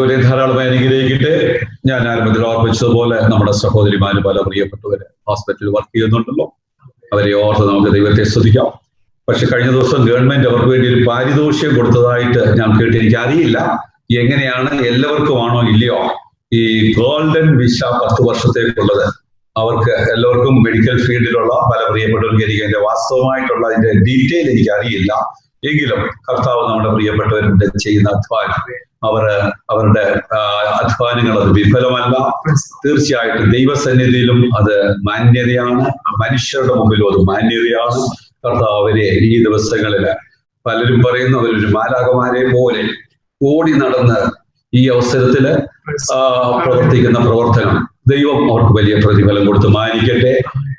ഓരോരുത്തരെയും ധാരാളമായി അനുഗ്രഹിക്കട്ടെ. ഞാൻ ആരംഭത്തിൽ ഓർപ്പിച്ചതുപോലെ നമ്മുടെ സഹോദരിമാര് പല പ്രിയപ്പെട്ടവര് ഹോസ്പിറ്റലിൽ വർക്ക് ചെയ്യുന്നുണ്ടല്ലോ. അവരെ ഓർത്ത് നമുക്ക് ദൈവത്തെ ശ്രദ്ധിക്കാം പക്ഷെ കഴിഞ്ഞ ദിവസം ഗവൺമെന്റ് അവർക്ക് വേണ്ടി ഒരു പാരിതോഷ്യം കൊടുത്തതായിട്ട് ഞാൻ കേട്ട് എനിക്ക് അറിയില്ല എങ്ങനെയാണ് എല്ലാവർക്കുമാണോ ഇല്ലയോ? ഈ ഗോൾഡൻ വിസ പത്ത് വർഷത്തേക്കുള്ളത്. അവർക്ക് എല്ലാവർക്കും മെഡിക്കൽ ഫീൽഡിലുള്ള പല പ്രിയപ്പെട്ടവർക്ക് എനിക്ക് അതിന്റെ വാസ്തവമായിട്ടുള്ള അതിന്റെ ഡീറ്റെയിൽ എനിക്ക് അറിയില്ല എങ്കിലും കർത്താവ് നമ്മുടെ പ്രിയപ്പെട്ടവരുടെ ചെയ്യുന്ന അധ്വാനം. അവർ അവരുടെ അധ്വാനങ്ങൾ അത് വിഫലമല്ല. തീർച്ചയായിട്ടും ദൈവസന്നിധിയിലും അത് മാന്യതയാണ്. മനുഷ്യരുടെ മുമ്പിലും അത് മാന്യതയാണ്. കർത്താവ് അവരെ ഈ ദിവസങ്ങളിൽ പലരും പറയുന്നു അവരൊരു മാലാകമാരെ പോലെ ഓടി നടന്ന് ഈ അവസരത്തിൽ പ്രവർത്തിക്കുന്ന പ്രവർത്തനം. ദൈവം അവർക്ക് വലിയ പ്രതിഫലം കൊടുത്ത് മാനിക്കട്ടെ.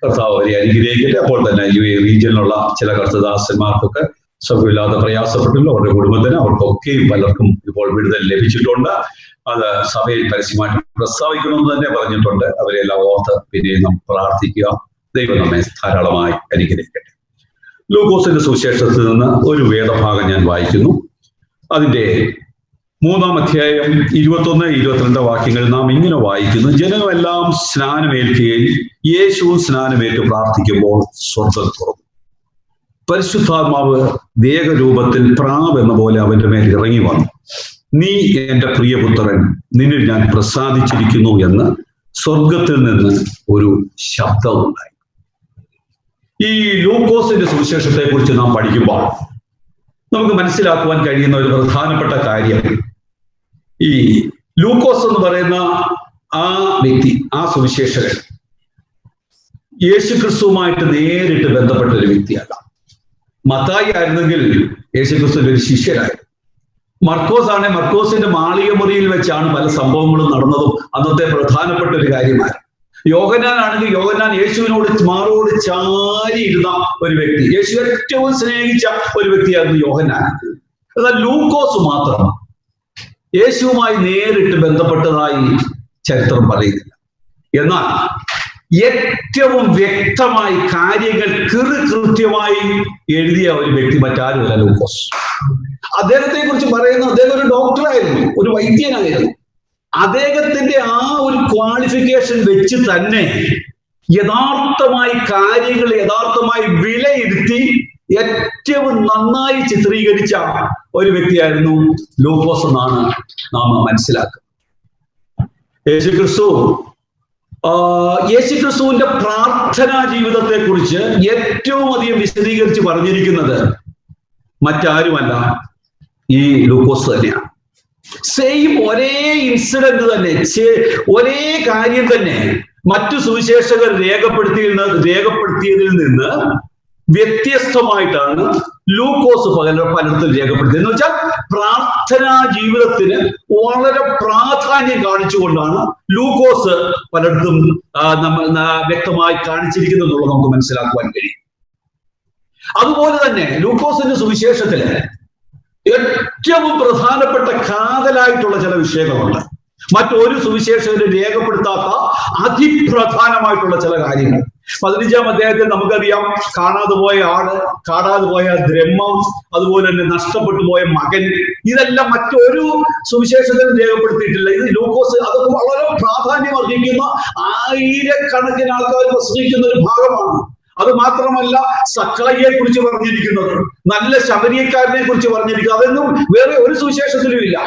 കർത്താവ് അവരെ അനുഗ്രഹിക്കട്ടെ. അപ്പോൾ തന്നെ യു എ റീജിയനിലുള്ള ചില കർത്തദാസന്മാർക്കൊക്കെ സുഖമില്ലാതെ പ്രയാസപ്പെട്ടുള്ള അവരുടെ കുടുംബത്തിന് അവർക്കൊക്കെയും പലർക്കും ഇപ്പോൾ വിടുതൽ ലഭിച്ചിട്ടുണ്ട്. അത് സഭയിൽ പരസ്യമായിട്ട് പ്രസ്താവിക്കണമെന്ന് തന്നെ പറഞ്ഞിട്ടുണ്ട്. അവരെല്ലാം ഓർത്ത് പിന്നെ നാം പ്രാർത്ഥിക്കുക. ദൈവം നമ്മെ ധാരാളമായി അനുഗ്രഹിക്കട്ടെ. ലൂക്കോസിന്റെ സുവിശേഷത്തിൽ നിന്ന് ഒരു വേദഭാഗം ഞാൻ വായിക്കുന്നു. അതിന്റെ മൂന്നാം അധ്യായം ഇരുപത്തൊന്ന് ഇരുപത്തിരണ്ട് വാക്യങ്ങൾ നാം ഇങ്ങനെ വായിക്കുന്നു. ജനമെല്ലാം സ്നാനമേൽക്കുകയും യേശുവും സ്നാനമേറ്റ് പ്രാർത്ഥിക്കുമ്പോൾ സ്വർഗം തുറന്നു. പരിശുദ്ധാത്മാവ് ദേഹരൂപത്തിൽ പ്രാവ് എന്ന പോലെ അവന്റെ മേൽ ഇറങ്ങി വന്നു. നീ എന്റെ പ്രിയപുത്രൻ നിന്നിൽ ഞാൻ പ്രസാദിച്ചിരിക്കുന്നു എന്ന് സ്വർഗത്തിൽ നിന്ന് ഒരു ശബ്ദമുണ്ടായി ഈ ലൂക്കോസിന്റെ സുവിശേഷത്തെ കുറിച്ച് നാം പഠിക്കുമ്പോൾ നമുക്ക് മനസ്സിലാക്കുവാൻ കഴിയുന്ന ഒരു പ്രധാനപ്പെട്ട കാര്യം. ഈ ലൂക്കോസ് എന്ന് പറയുന്ന ആ വ്യക്തി ആ സുവിശേഷകൻ യേശുക്രിസ്തുവുമായിട്ട് നേരിട്ട് ബന്ധപ്പെട്ട ഒരു വ്യക്തിയല്ല. മത്തായി ആയിരുന്നെങ്കിൽ യേശുക്രിസ്തുവിന്റെ ഒരു ശിഷ്യനായിരുന്നു മർക്കോസ് ആണ് മർക്കോസിന്റെ മാളിക മുറിയിൽ വെച്ചാണ് പല സംഭവങ്ങളും നടന്നതും അന്നത്തെ പ്രധാനപ്പെട്ട ഒരു കാര്യമായി. യോഹനാൻ ആണെങ്കിൽ യോഹനാൻ യേശുവിനോട് മാറോട് ചാരി ഇരുന്ന ഒരു വ്യക്തി. യേശു ഏറ്റവും സ്നേഹിച്ച ഒരു വ്യക്തിയായിരുന്നു യോഹനാൻ എന്നാൽ ലൂക്കോസ് മാത്രം യേശുവുമായി നേരിട്ട് ബന്ധപ്പെട്ടതായി ചരിത്രം പറയുന്നില്ല. എന്നാൽ ഏറ്റവും വ്യക്തമായി കാര്യങ്ങൾ കൃ കൃത്യമായി എഴുതിയ ഒരു വ്യക്തി മറ്റാരുമല്ല ലൂക്കോസ്. അദ്ദേഹത്തെ കുറിച്ച് പറയുന്ന അദ്ദേഹം ഒരു ഡോക്ടറായിരുന്നു ഒരു വൈദ്യനായിരുന്നു. അദ്ദേഹത്തിന്റെ ആ ഒരു ക്വാളിഫിക്കേഷൻ വെച്ച് തന്നെ യഥാർത്ഥമായി കാര്യങ്ങൾ യഥാർത്ഥമായി വിലയിരുത്തി ഏറ്റവും നന്നായി ചിത്രീകരിച്ച ഒരു വ്യക്തിയായിരുന്നു ലൂക്കോസ് എന്നാണ് നാം മനസ്സിലാക്കുന്നത്. യേശുക്രിസ്തു ആ, യേശുക്രിസ്തുവിന്റെ പ്രാർത്ഥനാ ജീവിതത്തെ കുറിച്ച് ഏറ്റവും അധികം വിശദീകരിച്ച് പറഞ്ഞിരിക്കുന്നത് മറ്റാരുമല്ല ഈ ലൂക്കോസ് തന്നെയാണ്. സെയിം ഒരേ ഇൻസിഡന്റ് തന്നെ ഒരേ കാര്യം തന്നെ മറ്റു സുവിശേഷകർ രേഖപ്പെടുത്തിയിരുന്ന രേഖപ്പെടുത്തിയതിൽ നിന്ന് വ്യത്യസ്തമായിട്ടാണ് ലൂക്കോസ് പല പലർത്തും രേഖപ്പെടുത്തി എന്ന് വെച്ചാൽ പ്രാർത്ഥനാ ജീവിതത്തിന് വളരെ പ്രാധാന്യം കാണിച്ചുകൊണ്ടാണ് ലൂക്കോസ് പലയിടത്തും നമ്മൾ വ്യക്തമായി കാണിച്ചിരിക്കുന്നത് എന്നുള്ളത് നമുക്ക് മനസ്സിലാക്കുവാൻ കഴിയും. അതുപോലെ തന്നെ ലൂക്കോസിന്റെ സുവിശേഷത്തിൽ ഏറ്റവും പ്രധാനപ്പെട്ട കാതലായിട്ടുള്ള ചില വിഷയങ്ങളുണ്ട്. മറ്റൊരു സുവിശേഷത്തിന് രേഖപ്പെടുത്താത്ത അതിപ്രധാനമായിട്ടുള്ള ചില കാര്യങ്ങൾ. പതിനഞ്ചാം അധ്യായത്തിൽ നമുക്കറിയാം കാണാതെ പോയ ആട് കാണാതെ പോയ ദ്രഹ്മം അതുപോലെ തന്നെ നഷ്ടപ്പെട്ടു പോയ മകൻ. ഇതെല്ലാം മറ്റൊരു സുവിശേഷത്തിലും രേഖപ്പെടുത്തിയിട്ടില്ല. ഇത് ലൂക്കോസ് അതൊക്കെ വളരെ പ്രാധാന്യം അർഹിക്കുന്ന ആയിരക്കണക്കിന് ആൾക്കാർ പ്രസംഗിക്കുന്ന ഒരു ഭാഗമാണ്. അത് മാത്രമല്ല സക്കായിയെ കുറിച്ച് പറഞ്ഞിരിക്കുന്നത് നല്ല ശബരിയക്കാരനെ കുറിച്ച് പറഞ്ഞിരിക്കുന്നത് അതൊന്നും വേറെ ഒരു സുവിശേഷത്തിലും ഇല്ല.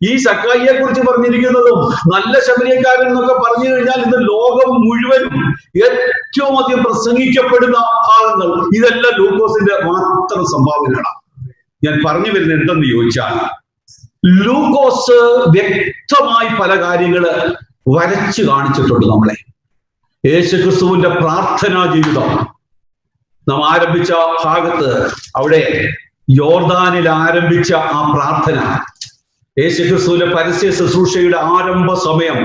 ഈ സക്കായിയെ കുറിച്ച് പറഞ്ഞിരിക്കുന്നതും നല്ല ശബരിയക്കാരൻ എന്നൊക്കെ പറഞ്ഞു കഴിഞ്ഞാൽ ഇന്ന് ലോകം മുഴുവനും ഏറ്റവും അധികം പ്രസംഗിക്കപ്പെടുന്ന ഭാഗങ്ങൾ ഇതെല്ലാം ലൂക്കോസിന്റെ മാത്രം സംഭാവനയാണ് ഞാൻ പറഞ്ഞു വരുന്നത് എന്തെന്ന് ചോദിച്ചാൽ ലൂക്കോസ് വ്യക്തമായി പല കാര്യങ്ങൾ വരച്ചു കാണിച്ചിട്ടുണ്ട് നമ്മളെ. യേശുക്രിസ്തുവിന്റെ പ്രാർത്ഥനാ ജീവിതം. നാം ആരംഭിച്ച ഭാഗത്ത് അവിടെ യോർദാനിൽ ആരംഭിച്ച ആ പ്രാർത്ഥന. യേശുക്രിസ്തുവിന്റെ പരസ്യ ശുശ്രൂഷയുടെ ആരംഭ സമയം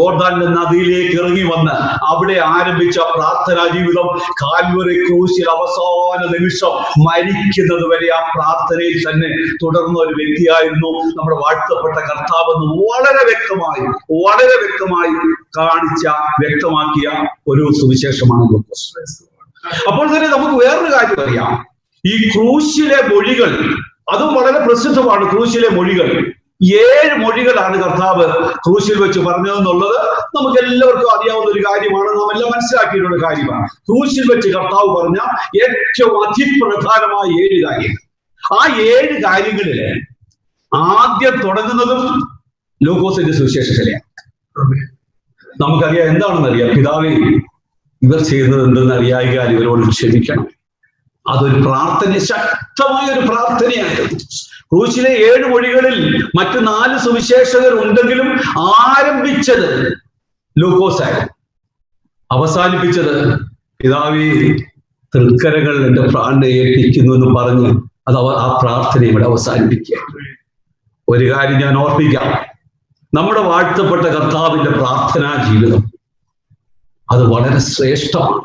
യോർദാൻ നദിയിലേക്ക് ഇറങ്ങി വന്ന് അവിടെ ആരംഭിച്ച പ്രാർത്ഥനാ ജീവിതം കാൽവറി ക്രൂശിൽ അവസാന നിമിഷം മരിക്കുന്നത് വരെ ആ പ്രാർത്ഥനയിൽ തന്നെ തുടർന്ന ഒരു വ്യക്തിയായിരുന്നു. നമ്മുടെ വാഴ്ത്തപ്പെട്ട കർത്താവെന്ന് വളരെ വ്യക്തമായി വളരെ വ്യക്തമായി കാണിച്ച വ്യക്തമാക്കിയ ഒരു സുവിശേഷമാണ് അപ്പോൾ തന്നെ നമുക്ക് വേറൊരു കാര്യം അറിയാം. ഈ ക്രൂശിലെ മൊഴികൾ അതും വളരെ പ്രസിദ്ധമാണ്. ക്രൂശിലെ മൊഴികൾ ഏഴ് മൊഴികളാണ് കർത്താവ് ക്രൂശിൽ വെച്ച് പറഞ്ഞതെന്നുള്ളത് നമുക്ക് എല്ലാവർക്കും അറിയാവുന്ന ഒരു കാര്യമാണ്. നാം എല്ലാം മനസ്സിലാക്കിയിട്ടുള്ള കാര്യമാണ്. ക്രൂശിൽ വെച്ച് കർത്താവ് പറഞ്ഞ ഏറ്റവും അതിപ്രധാനമായ ഏഴ് കാര്യങ്ങൾ. ആ ഏഴ് കാര്യങ്ങളിൽ ആദ്യം തുടങ്ങുന്നതും ലൂക്കോസിന്റെ സുവിശേഷത്തിലെയാണ്. നമുക്കറിയാം എന്താണെന്ന് അറിയാം പിതാവേ ഇവർ ചെയ്തത് എന്തെന്ന് അറിയായികാൽ ഇവരോട് ക്ഷമിക്കണം. അതൊരു പ്രാർത്ഥന ശക്തമായ ഒരു പ്രാർത്ഥനയായിരുന്നു ക്രൂശിലെ ഏഴ് മൊഴികളിൽ മറ്റു നാല് സുവിശേഷകർ ഉണ്ടെങ്കിലും ആരംഭിച്ചത് ലൂക്കോസായി അവസാനിപ്പിച്ചത് പിതാവി തൃക്കരകൾ എന്റെ പ്രാണനെ ഏൽപ്പിക്കുന്നു എന്ന് പറഞ്ഞ് അത് ആ പ്രാർത്ഥന ഇവിടെ അവസാനിപ്പിക്കുക ഒരു കാര്യം ഞാൻ ഓർപ്പിക്കാം. നമ്മുടെ വാഴ്ത്തപ്പെട്ട കർത്താവിന്റെ പ്രാർത്ഥനാ ജീവിതം അത് വളരെ ശ്രേഷ്ഠമാണ്.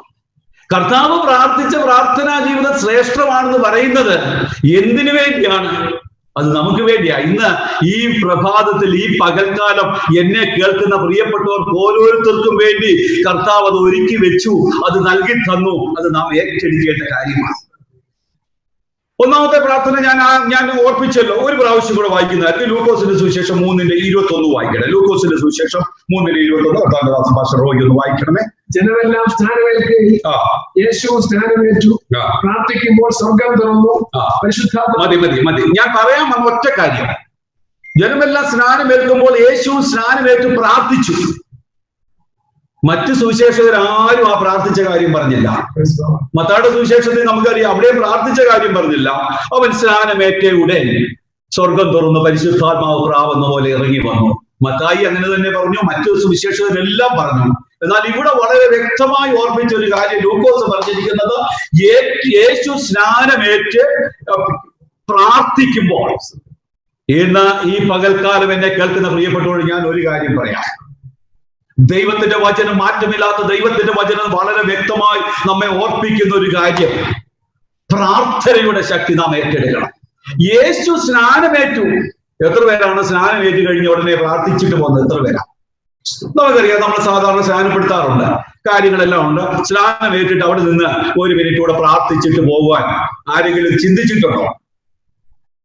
കർത്താവ് പ്രാർത്ഥിച്ച പ്രാർത്ഥനാ ജീവിതം ശ്രേഷ്ഠമാണെന്ന് പറയുന്നത് എന്തിനു വേണ്ടിയാണ്? അത് നമുക്ക് വേണ്ടിയാ. ഇന്ന് ഈ പ്രഭാതത്തിൽ ഈ പകൽക്കാലം എന്നെ കേൾക്കുന്ന പ്രിയപ്പെട്ടവർക്ക് ഓരോരുത്തർക്കും വേണ്ടി കർത്താവ് അത് ഒരുക്കി വെച്ചു അത് നൽകി തന്നു. അത് നാം ഏറ്റെടുക്കേണ്ട കാര്യമാണ്. ഒന്നാമത്തെ പ്രാർത്ഥന ഞാൻ ഞാൻ ഓർപ്പിച്ചല്ലോ. ഒരു പ്രാവശ്യം കൂടെ വായിക്കുന്നതായിരുന്നു ലൂക്കോസിന്റെ സുവിശേഷം മൂന്നിന്റെ ഇരുപത്തി ഒന്ന് വായിക്കണേ ലൂക്കോസിന്റെ സുവിശേഷം മൂന്നിന്റെ ഇരുപത്തൊന്ന് പത്താം ക്ലാസ് ഭാഷ റോയി ഒന്ന് വായിക്കണമേ. ജനമെല്ലാം സ്നാനമേൽക്കുകയും യേശു സ്നാനമേറ്റു. പ്രാർത്ഥിക്കുമ്പോൾ സ്വർഗം തുറന്നു. പരിശുദ്ധ മതി മതി മതി. ഞാൻ പറയാൻ വന്ന ഒറ്റ കാര്യം. ജനമെല്ലാം സ്നാനമേൽക്കുമ്പോൾ യേശു സ്നാനമേറ്റു പ്രാർത്ഥിച്ചു. മറ്റു സുവിശേഷകർ ആരും ആ പ്രാർത്ഥിച്ച കാര്യം പറഞ്ഞില്ല. മത്താട് സുവിശേഷത്തിൽ നമുക്കറിയാം അവിടെ പ്രാർത്ഥിച്ച കാര്യം പറഞ്ഞില്ല. അവൻ സ്നാനമേറ്റ ഉടൻ സ്വർഗം തുറന്നു പരിശുദ്ധാത്മാവ് പ്രാവെന്ന പോലെ ഇറങ്ങി വന്നു. മത്തായി അങ്ങനെ തന്നെ പറഞ്ഞു മറ്റു സുവിശേഷകരെല്ലാം പറഞ്ഞു. എന്നാൽ ഇവിടെ വളരെ വ്യക്തമായി ഓർമ്മിച്ച ഒരു കാര്യം ലൂക്കോസ് പറഞ്ഞിരിക്കുന്നത് യേശു സ്നാനമേറ്റ് പ്രാർത്ഥിക്കുമ്പോൾ. ഇന്ന് ഈ പകൽക്കാലം എന്നെ കേൾക്കുന്ന പ്രിയപ്പെട്ടവർ ഞാൻ ഒരു കാര്യം പറയാം. ദൈവത്തിന്റെ വചനം മാറ്റമില്ലാത്ത ദൈവത്തിന്റെ വചനം വളരെ വ്യക്തമായി നമ്മെ ഓർപ്പിക്കുന്ന ഒരു കാര്യം. പ്രാർത്ഥനയുടെ ശക്തി നാം ഏറ്റെടുക്കണം. യേശു സ്നാനമേറ്റു. എത്ര പേരാണ് സ്നാനം ഏറ്റു കഴിഞ്ഞ ഉടനെ പ്രാർത്ഥിച്ചിട്ട് പോകുന്നത് എത്ര പേരാണ് നമുക്കറിയാം നമ്മൾ സാധാരണ സ്നാനപ്പെടുത്താറുണ്ട്. കാര്യങ്ങളെല്ലാം ഉണ്ട്. സ്നാനം ഏറ്റിട്ട് അവിടെ നിന്ന് ഒരു മിനിറ്റ് കൂടെ പ്രാർത്ഥിച്ചിട്ട് പോകുവാൻ ആരെങ്കിലും ചിന്തിച്ചിട്ടുണ്ടോ?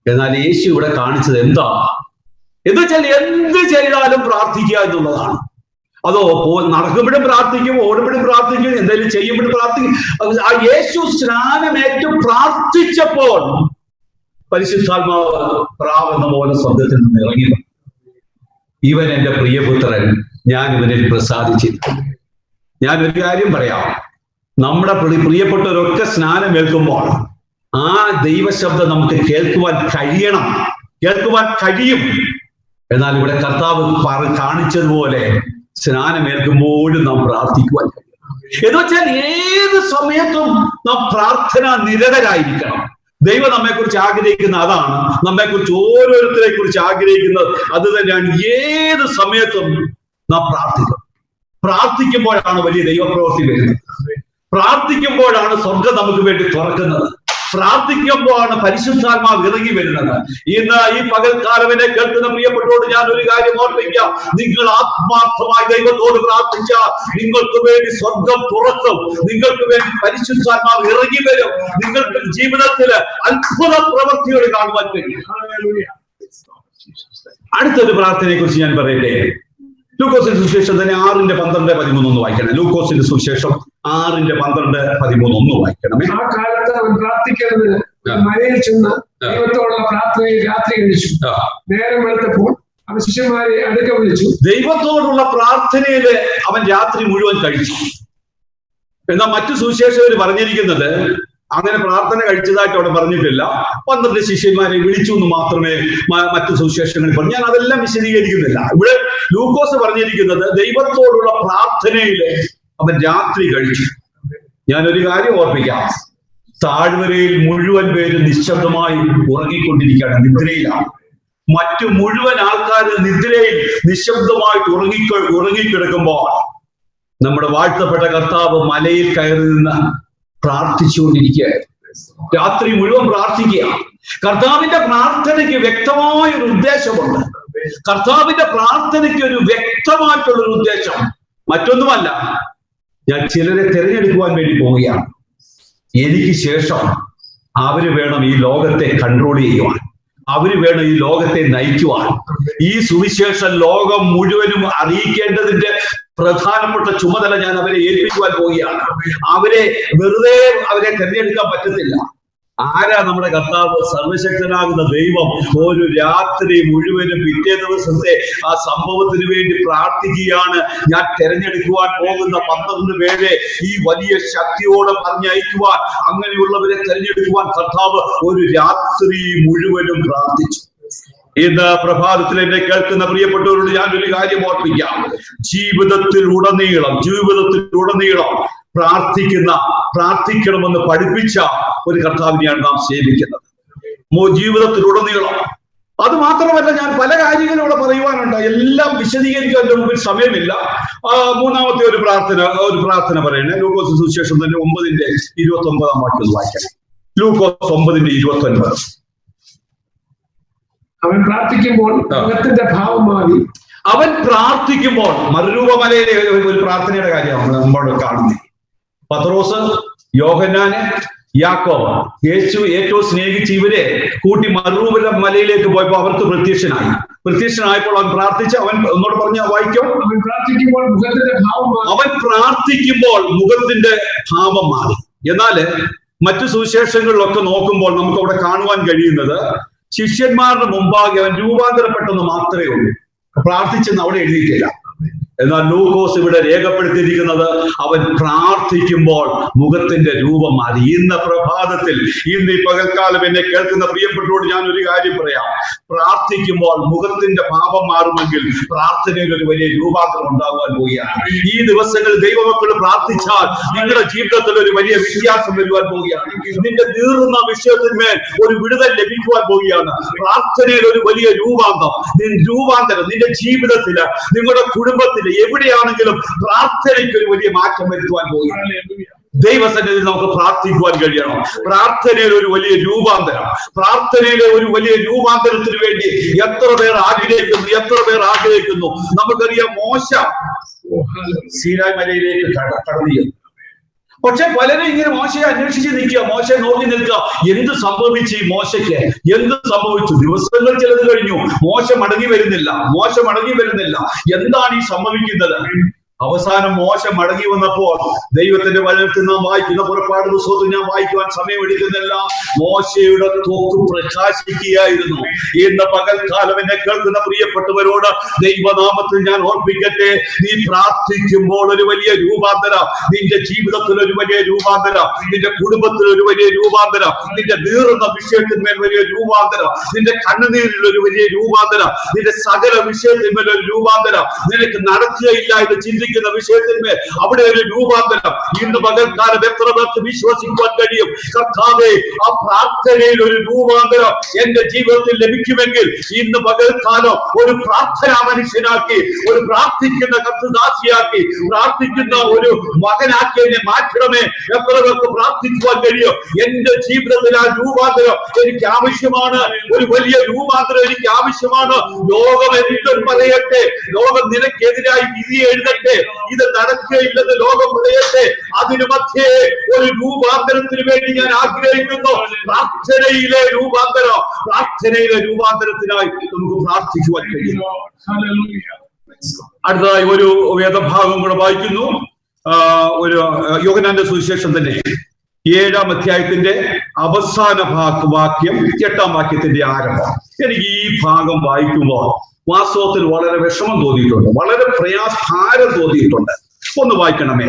എന്നാൽ യേശു ഇവിടെ കാണിച്ചത് എന്താ? എന്ന് വെച്ചാൽ എന്ത് ചെയ്താലും പ്രാർത്ഥിക്കുക എന്നുള്ളതാണ്. അതോ നടക്കുമ്പോഴും പ്രാർത്ഥിക്കും ഓടുമ്പോഴും പ്രാർത്ഥിക്കും എന്തെങ്കിലും ചെയ്യുമ്പോഴും പ്രാർത്ഥിക്കും. യേശു സ്നാനമേറ്റ് പ്രാർത്ഥിച്ചപ്പോൾ പരിശുദ്ധാത്മാവ് പ്രാവെന്ന പോലെ സ്വർഗത്തിൽ നിന്ന് ഇറങ്ങി ഇവൻ എന്റെ പ്രിയപുത്രൻ ഞാൻ ഇവനിൽ പ്രസാദിച്ചിരിക്കുന്നു. ഞാൻ ഒരു കാര്യം പറയാം. നമ്മുടെ പ്രിയപ്പെട്ടവരൊക്കെ സ്നാനം ഏൽക്കുമ്പോൾ ആ ദൈവശബ്ദം നമുക്ക് കേൾക്കുവാൻ കഴിയണം. കേൾക്കുവാൻ കഴിയും. എന്നാൽ ഇവിടെ കർത്താവ് കാണിച്ചതുപോലെ സ്നാനം സ്നാനമേൽക്കുമ്പോഴും നാം പ്രാർത്ഥിക്കുവാൻ കഴിയണം. എന്ന് വെച്ചാൽ ഏത് സമയത്തും നാം പ്രാർത്ഥന നിരതരായിരിക്കണം. ദൈവം നമ്മെക്കുറിച്ച് ആഗ്രഹിക്കുന്ന അതാണ്. നമ്മെക്കുറിച്ച് ഓരോരുത്തരെ കുറിച്ച് ആഗ്രഹിക്കുന്നത് അത് തന്നെയാണ്. ഏത് സമയത്തും നാം പ്രാർത്ഥിക്കും. പ്രാർത്ഥിക്കുമ്പോഴാണ് വലിയ ദൈവപ്രവൃത്തി വരുന്നത്. പ്രാർത്ഥിക്കുമ്പോഴാണ് സ്വർഗം നമുക്ക് വേണ്ടി തുറക്കുന്നത്. പ്രാർത്ഥിക്കുമ്പോഴാണ് പരിശുദ്ധാത്മാവ് ഇറങ്ങി വരുന്നത്. ഇന്ന് ഈ പകൽക്കാലം എന്നെ കേൾക്കുന്ന പ്രിയപ്പെട്ടോട് ഞാൻ ഒരു കാര്യം ഓർമ്മിക്കാം. നിങ്ങൾ ആത്മാർത്ഥമായി ദൈവത്തോട് പ്രാർത്ഥിച്ച നിങ്ങൾക്ക് വേണ്ടി സ്വർഗം തുറക്കും. നിങ്ങൾക്ക് വേണ്ടി പരിശുദ്ധാത്മാവ് ഇറങ്ങി വരും. നിങ്ങൾക്ക് ജീവിതത്തിൽ അത്ഭുത പ്രവൃത്തികൾ കാണുവാൻ കഴിയും. അടുത്തൊരു പ്രാർത്ഥനയെ കുറിച്ച് ഞാൻ പറയട്ടെ? ലൂക്കോസിന്റെ സുവിശേഷം തന്നെ ആറിന്റെ പന്ത്രണ്ട് പതിമൂന്ന് ഒന്ന് വായിക്കണം ലൂക്കോസിന്റെ സുവിശേഷം ആറിന്റെ പന്ത്രണ്ട് പതിമൂന്ന് ഒന്ന് വായിക്കണമേ ആ കാലത്ത് അവൻ പ്രാർത്ഥിക്കുന്നതിന് ആ. മലയിൽ ചെന്ന്. ദൈവത്തോടുള്ള പ്രാർത്ഥനയിൽ രാത്രി കഴിച്ചു. നേരം വെളുത്തപ്പോൾ അവൻ ശിഷ്യന്മാരെ അടുക്ക വിളിച്ചു ദൈവത്തോടുള്ള പ്രാർത്ഥനയിൽ അവൻ രാത്രി മുഴുവൻ കഴിച്ചു എന്നാൽ മറ്റു സുവിശേഷകർ പറഞ്ഞിരിക്കുന്നത് അങ്ങനെ പ്രാർത്ഥന കഴിച്ചതായിട്ട് അവിടെ പറഞ്ഞിട്ടില്ല. പന്ത്രണ്ട് ശിഷ്യന്മാരെ വിളിച്ചു എന്ന് മാത്രമേ മറ്റു സുവിശേഷങ്ങളിൽ പറഞ്ഞു. ഞാൻ അതെല്ലാം വിശദീകരിക്കുന്നില്ല. ഇവിടെ ലൂക്കോസ് പറഞ്ഞിരിക്കുന്നത് ദൈവത്തോടുള്ള പ്രാർത്ഥനയിൽ അവൻ രാത്രി കഴിച്ചു. ഞാനൊരു കാര്യം ഓർപ്പിക്കാം. താഴ്വരയിൽ മുഴുവൻ പേര് നിശബ്ദമായി ഉറങ്ങിക്കൊണ്ടിരിക്കുകയാണ് നിദ്രയിലാണ്. മറ്റു മുഴുവൻ ആൾക്കാർ നിദ്രയിൽ നിശബ്ദമായിട്ട് ഉറങ്ങി ഉറങ്ങിക്കിടക്കുമ്പോൾ നമ്മുടെ വാഴ്ത്തപ്പെട്ട കർത്താവ് മലയിൽ കയറി നിന്ന് പ്രാർത്ഥിച്ചുകൊണ്ടിരിക്കുകയായിരുന്നു. രാത്രി മുഴുവൻ പ്രാർത്ഥിക്കുക. കർത്താവിന്റെ പ്രാർത്ഥനയ്ക്ക് വ്യക്തമായ ഒരു ഉദ്ദേശമുണ്ട്. കർത്താവിന്റെ പ്രാർത്ഥനയ്ക്ക് ഒരു വ്യക്തമായിട്ടുള്ള ഒരു ഉദ്ദേശം. മറ്റൊന്നുമല്ല ഞാൻ ചിലരെ തിരഞ്ഞെടുക്കുവാൻ വേണ്ടി പോവുകയാണ്. എനിക്ക് ശേഷം അവർ വേണം ഈ ലോകത്തെ കൺട്രോൾ ചെയ്യുവാൻ. അവർ വേണം ഈ ലോകത്തെ നയിക്കുവാൻ. ഈ സുവിശേഷം ലോകം മുഴുവനും അറിയിക്കേണ്ടതിന്റെ പ്രധാനപ്പെട്ട ചുമതല ഞാൻ അവരെ ഏൽപ്പിക്കുവാൻ പോവുകയാണ്. അവരെ വെറുതെ അവരെ തിരഞ്ഞെടുക്കാൻ പറ്റത്തില്ല. ആരാ നമ്മുടെ കർത്താവ്? സർവശക്തനാകുന്ന ദൈവം ഒരു രാത്രി മുഴുവനും പിറ്റേ ദിവസത്തെ ആ സംഭവത്തിന് വേണ്ടി പ്രാർത്ഥിക്കുകയാണ്. ഞാൻ തെരഞ്ഞെടുക്കുവാൻ പോകുന്ന പന്ത്രണ്ട് പേരെ ഈ വലിയ ശക്തിയോടെ പറഞ്ഞയക്കുവാൻ അങ്ങനെയുള്ളവരെ തെരഞ്ഞെടുക്കുവാൻ കർത്താവ് ഒരു രാത്രി മുഴുവനും പ്രാർത്ഥിച്ചു. ഇന്ന് പ്രഭാതത്തിൽ എന്നെ കേൾക്കുന്ന പ്രിയപ്പെട്ടവരോട് ഞാൻ ഒരു കാര്യം ഓർപ്പിക്കാം. ജീവിതത്തിൽ ഉടനീളം ജീവിതത്തിൽ ഉടനീളം പ്രാർത്ഥിക്കുന്ന പ്രാർത്ഥിക്കണമെന്ന് പഠിപ്പിച്ച ഒരു കർത്താവിനെയാണ് നാം സേവിക്കുന്നത്. ജീവിതത്തിലുടനീളം അത് മാത്രമല്ല ഞാൻ പല കാര്യങ്ങളും ഇവിടെ പറയുവാനുണ്ട്. എല്ലാം വിശദീകരിക്കാൻ എന്റെ മുമ്പിൽ സമയമില്ല. മൂന്നാമത്തെ ഒരു പ്രാർത്ഥന ഒരു പ്രാർത്ഥന പറയണേ. ലൂക്കോസ് സുവിശേഷം തന്നെ ഒമ്പതിന്റെ ഇരുപത്തി ഒമ്പതാം വാക്യം വായിക്കണം ലൂക്കോസ് ഒമ്പതിന്റെ ഇരുപത്തി ഒൻപത് അവൻ പ്രാർത്ഥിക്കുമ്പോൾ. മുഖത്തിന്റെ ഭാവം മാറി. അവൻ പ്രാർത്ഥിക്കുമ്പോൾ മരുരൂപമലയിലെ ഒരു- പ്രാർത്ഥനയുടെ കാര്യമാണ് നമ്മൾ കാണുന്നത് പത്രോസ് യോഹന്നാന് യാക്കോബ് യേശു ഏറ്റവും സ്നേഹിച്ച് ഇവരെ കൂട്ടി മറുരൂപ മലയിലേക്ക് പോയപ്പോൾ അവർക്ക് പ്രത്യക്ഷനായി. പ്രത്യക്ഷനായപ്പോൾ അവൻ പ്രാർത്ഥിച്ച് അവൻ ഒന്നോട് പറഞ്ഞ വായിക്കോ. അവൻ പ്രാർത്ഥിക്കുമ്പോൾ മുഖത്തിന്റെ ഭാവം അവൻ പ്രാർത്ഥിക്കുമ്പോൾ മുഖത്തിന്റെ ഭാവം മാറി. എന്നാൽ മറ്റു സുവിശേഷങ്ങളിലൊക്കെ നോക്കുമ്പോൾ നമുക്ക് അവിടെ കാണുവാൻ കഴിയുന്നത് ശിഷ്യന്മാരുടെ മുമ്പാകെ അവൻ രൂപാന്തരപ്പെട്ടെന്ന് മാത്രമേ ഉള്ളൂ. പ്രാർത്ഥിച്ചെന്ന് അവിടെ എഴുതിയിട്ടില്ല. എന്നാൽ ലൂക്കോസ് ഇവിടെ രേഖപ്പെടുത്തിയിരിക്കുന്നത് അവൻ പ്രാർത്ഥിക്കുമ്പോൾ മുഖത്തിന്റെ രൂപം മാറി. ഇന്ന പ്രഭാതത്തിൽ ഇന്ന് ഈ പകൽക്കാലം എന്നെ കേൾക്കുന്ന പ്രിയപ്പെട്ടോട് ഞാൻ ഒരു കാര്യം പറയാം. പ്രാർത്ഥിക്കുമ്പോൾ മുഖത്തിന്റെ പാപം മാറുമെങ്കിൽ പ്രാർത്ഥനയിൽ ഒരു വലിയ രൂപാന്തരം ഉണ്ടാകുവാൻ പോവുകയാണ്. ഈ ദിവസങ്ങളിൽ ദൈവമക്കൾ പ്രാർത്ഥിച്ചാൽ നിങ്ങളുടെ ജീവിതത്തിൽ ഒരു വലിയ വ്യത്യാസം വരുവാൻ പോവുകയാണ്. നിന്റെ നീറുന്ന വിഷയത്തിന്മേൽ ഒരു വിടുതൽ ലഭിക്കുവാൻ പോവുകയാണ്. പ്രാർത്ഥനയിൽ ഒരു വലിയ രൂപാന്തം. രൂപാന്തരം നിന്റെ ജീവിതത്തിൽ നിങ്ങളുടെ കുടുംബത്തിൽ എവിടെയാണെങ്കിലും പ്രാർത്ഥനയ്ക്ക് ഒരു വലിയ മാറ്റം വരുത്തുവാൻ പോകുന്നു. ദൈവസന്നിധി നമുക്ക് പ്രാർത്ഥിക്കുവാൻ കഴിയണം. പ്രാർത്ഥനയിൽ ഒരു വലിയ രൂപാന്തരം. പ്രാർത്ഥനയിലെ ഒരു വലിയ രൂപാന്തരത്തിന് വേണ്ടി എത്ര പേർ ആഗ്രഹിക്കുന്നു എത്ര പേർ ആഗ്രഹിക്കുന്നു? നമുക്കറിയാം മോശം. സീനായ് മലയിലേക്ക് കടന്നു ചെന്നു. പക്ഷെ പലരും ഇങ്ങനെ മോശയെ അന്വേഷിച്ച് നിൽക്കുക മോശയെ നോക്കി നിൽക്കുക. എന്ത് സംഭവിച്ചു ഈ മോശയ്ക്ക്? എന്ത് സംഭവിച്ചു? ദിവസങ്ങൾ ചിലത് കഴിഞ്ഞു. മോശ മടങ്ങി വരുന്നില്ല. മോശ മടങ്ങി വരുന്നില്ല. എന്താണ് ഈ സംഭവിക്കുന്നത്? അവസാനം മോശം മടങ്ങി വന്നപ്പോൾ ദൈവത്തിന്റെ വചനത്തിൽ നാം വായിക്കുന്ന പുറപ്പാട് പുസ്തകത്തിൽ ഞാൻ വായിക്കുവാൻ സമയമെടുക്കുന്നില്ല മോശയുടെ തോക്ക് പ്രകാശിക്കുകയായിരുന്നു. ഇന്ന് പകൽക്കാലം എന്നെ കേൾക്കുന്ന പ്രിയപ്പെട്ടവരോട് ദൈവനാമത്തിൽ ഞാൻ ഓർപ്പിക്കട്ടെ. നീ പ്രാർത്ഥിക്കുമ്പോൾ ഒരു വലിയ രൂപാന്തര നിന്റെ ജീവിതത്തിൽ ഒരു വലിയ രൂപാന്തര നിന്റെ കുടുംബത്തിൽ ഒരു വലിയ രൂപാന്തര നിന്റെ നീറുന്ന വിഷയത്തിന്മേൽ വലിയ രൂപാന്തര നിന്റെ കണ്ണുനീരിൽ ഒരു വലിയ രൂപാന്തര നിന്റെ സകല വിഷയത്തിന്മേൽ ഒരു രൂപാന്തര. നിനക്ക് നടക്കുകയില്ല എന്ന് ചിന്തിക്കുന്ന വിഷയത്തിന്മേൽ അവിടെ ഒരു രൂപാന്തരം. ഇന്ന് പകൽക്കാലം എത്ര പേർക്ക് വിശ്വസിക്കുവാൻ കഴിയും? കർത്താവെ ആ പ്രാർത്ഥനയിൽ ഒരു രൂപാന്തരം എന്റെ ജീവിതത്തിൽ ലഭിക്കുമെങ്കിൽ ഇന്ന് പകൽക്കാലം ഒരു പ്രാർത്ഥന മനുഷ്യനാക്കി ഒരു പ്രാർത്ഥിക്കുന്ന കത്തുദാസിയാക്കി പ്രാർത്ഥിക്കുന്ന ഒരു മകനാക്കി എന്നെ മാറ്റണമേ. എത്ര പേർക്ക് പ്രാർത്ഥിക്കുവാൻ കഴിയും? എന്റെ ജീവിതത്തിൽ ആ രൂപാന്തരം എനിക്ക് ആവശ്യമാണ്. ഒരു വലിയ രൂപാന്തരം എനിക്ക് ആവശ്യമാണ്. ലോകം എന്തും പറയട്ടെ. ലോകം നിനക്കെതിരായി വിധി എഴുതട്ടെ. ഇത് നടക്കുകയില്ലെന്ന് ലോകം പറയട്ടെ അതിനു മധ്യേ ഒരു രൂപാന്തരത്തിന് വേണ്ടി ഞാൻ ആഗ്രഹിക്കുന്നു. പ്രാർത്ഥനയിലെ രൂപാന്തരം പ്രാർത്ഥനയിലെ രൂപാന്തരത്തിനായി നമുക്ക് പ്രാർത്ഥിക്കുവാൻ കഴിയും. അടുത്തതായി ഒരു വേദഭാഗം കൂടെ വായിക്കുന്നു. ഒരു യോഗനാന്റെ സുവിശേഷം തന്നെ. ഏഴാം അധ്യായത്തിന്റെ അവസാന വാക്യം എട്ടാം വാക്യത്തിന്റെ ആരംഭം. എനിക്ക് ഈ ഭാഗം വായിക്കുമ്പോൾ വാസ്തവത്തിൽ വളരെ വിഷമം തോന്നിയിട്ടുണ്ട്. വളരെ പ്രയാസഭാരം തോന്നിയിട്ടുണ്ട്. ഒന്ന് വായിക്കണമേ.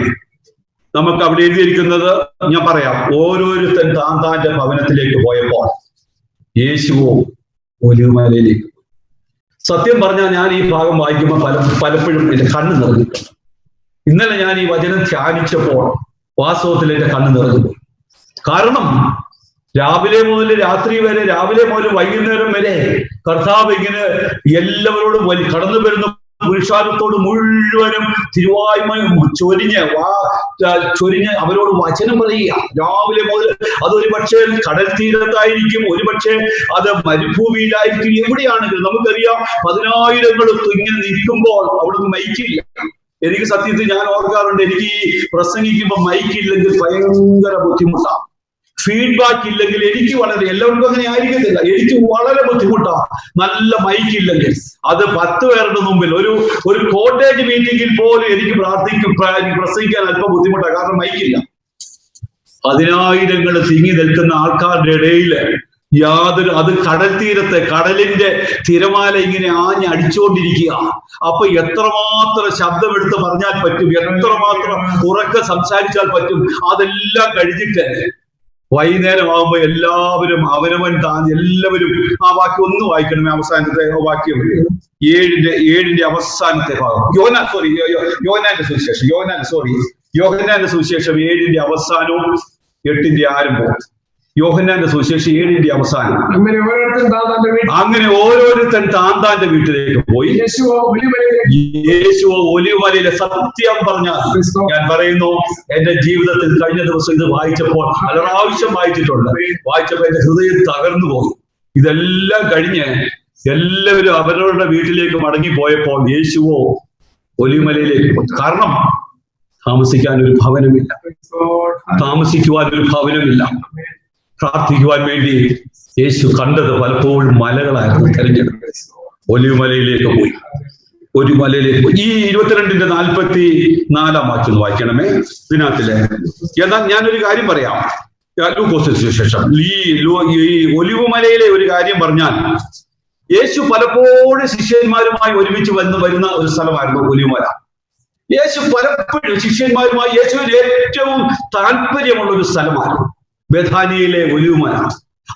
നമുക്ക് അവിടെ എഴുതിയിരിക്കുന്നത് ഞാൻ പറയാം. ഓരോരുത്തൻ താൻ താന്റെ ഭവനത്തിലേക്ക് പോയപ്പോൾ യേശുവോ ഒലിവുമലയിലേക്ക് സത്യം പറഞ്ഞാൽ ഞാൻ ഈ ഭാഗം വായിക്കുമ്പോൾ പല പലപ്പോഴും എന്റെ കണ്ണ് നിറഞ്ഞിട്ടുണ്ട്. ഇന്നലെ ഞാൻ ഈ വചനം ധ്യാനിച്ചപ്പോൾ വാസ്തവത്തിൽ എന്റെ കണ്ണ് നിറഞ്ഞു. കാരണം രാവിലെ മുതൽ രാത്രി വരെ രാവിലെ മുതൽ വൈകുന്നേരം വരെ കർത്താവ് ഇങ്ങനെ എല്ലാവരോടും വലി കടന്നു വരുന്ന. പുരുഷാരത്തോട് മുഴുവനും തിരുവായ്മ ചൊരിഞ്ഞ് വാ ചൊരിഞ്ഞ് അവരോട് വചനം പറയുക. രാവിലെ മുതൽ അതൊരു പക്ഷേ കടൽ തീരത്തായിരിക്കും ഒരു പക്ഷേ അത് മരുഭൂമിയിലായിരിക്കും. എവിടെയാണെങ്കിലും നമുക്കറിയാം പതിനായിരങ്ങൾ ഇങ്ങനെ നിൽക്കുമ്പോൾ അവിടുന്ന് മൈക്കില്ല. എനിക്ക് സത്യത്തിൽ ഞാൻ ഓർക്കാറുണ്ട് എനിക്ക് പ്രസംഗിക്കുമ്പോൾ മൈക്കില്ലെങ്കിൽ ഭയങ്കര ബുദ്ധിമുട്ടാണ് ഫീഡ്ബാക്ക് ഇല്ലെങ്കിൽ എനിക്ക് വളരെ എല്ലാവർക്കും അങ്ങനെ ആയിരിക്കത്തില്ല. എനിക്ക് വളരെ ബുദ്ധിമുട്ടാണ് നല്ല മൈക്ക് ഇല്ലെങ്കിൽ. അത് പത്ത് പേരുടെ മുമ്പിൽ ഒരു ഒരു കോട്ടേജ് മീറ്റിംഗിൽ പോലും എനിക്ക് പ്രാർത്ഥിക്കും പ്രസംഗിക്കാൻ അല്പം ബുദ്ധിമുട്ടാണ് കാരണം മൈക്കില്ല പതിനായിരങ്ങൾ തിങ്ങി നിൽക്കുന്ന ആൾക്കാരുടെ ഇടയിൽ യാതൊരു അത് കടൽ തീരത്തെ കടലിന്റെ തിരമാല ഇങ്ങനെ ആഞ്ഞ് അടിച്ചുകൊണ്ടിരിക്കുക. അപ്പൊ എത്രമാത്രം ശബ്ദമെടുത്ത് പറഞ്ഞാൽ പറ്റും എത്രമാത്രം ഉറക്കെ സംസാരിച്ചാൽ പറ്റും അതെല്ലാം കഴിഞ്ഞിട്ട് വൈകുന്നേരം ആകുമ്പോൾ എല്ലാവരും അവനവൻ താൻ എല്ലാവരും ആ വാക്യം ഒന്ന് വായിക്കണമേ അവസാനത്തെ വാക്യം. ഏഴിന്റെ ഏഴിന്റെ അവസാനത്തെ ഭാഗം. യോന സോറി യോനാന്റെ സുവിശേഷം യോനാൻ സോറി യോഹനാന്റെ സുവിശേഷം ഏഴിന്റെ അവസാനവും എട്ടിന്റെ ആരംഭവും. യോഹന്നാന്റെ സുവിശേഷം ഏഴിന്റെ അവസാനം. അങ്ങനെ ഓരോരുത്തൻ താൻ താന്താന്റെ താന്റെ വീട്ടിലേക്ക് പോയി. യേശു ഒലിവുമലയിലെ സത്യം പറഞ്ഞാൽ ഞാൻ പറയുന്നു എന്റെ ജീവിതത്തിൽ കഴിഞ്ഞ ദിവസം ഇത് വായിച്ചപ്പോൾ പല പ്രാവശ്യം വായിച്ചിട്ടുണ്ട്. വായിച്ചപ്പോൾ എന്റെ ഹൃദയം തകർന്നു പോയി. ഇതെല്ലാം കഴിഞ്ഞ് എല്ലാവരും അവരവരുടെ വീട്ടിലേക്ക് മടങ്ങി പോയപ്പോൾ യേശുവോ ഒലിമലയിലേക്ക് പോയി. കാരണം താമസിക്കാൻ ഒരു ഭവനമില്ല. താമസിക്കുവാൻ ഒരു ഭവനമില്ല. പ്രാർത്ഥിക്കുവാൻ വേണ്ടി യേശു കണ്ടത് പലപ്പോഴും മലകളായിരുന്നു തെരഞ്ഞെടുത്തത് ഒലിവുമലയിലേക്ക് പോയി. ഒരു മലയിലേക്ക് ഈ ഇരുപത്തിരണ്ടിന്റെ നാൽപ്പത്തി നാലാം വാക്യം വായിക്കണമേ. ഇതിനകത്തിൽ എന്നാൽ ഞാനൊരു കാര്യം പറയാം. ശേഷം. ഈ ഒലിവ് മലയിലെ ഒലിവുമലയിലെ ഒരു കാര്യം പറഞ്ഞാൽ യേശു പലപ്പോഴും ശിഷ്യന്മാരുമായി ഒരുമിച്ച് വന്ന് വരുന്ന ഒരു സ്ഥലമായിരുന്നു ഒലിവുമല യേശു പലപ്പോഴും ശിഷ്യന്മാരുമായി യേശുവിന് ഏറ്റവും താല്പര്യമുള്ള ഒരു സ്ഥലമാണ് ബഥാനിയിലെ ഒലിവുമല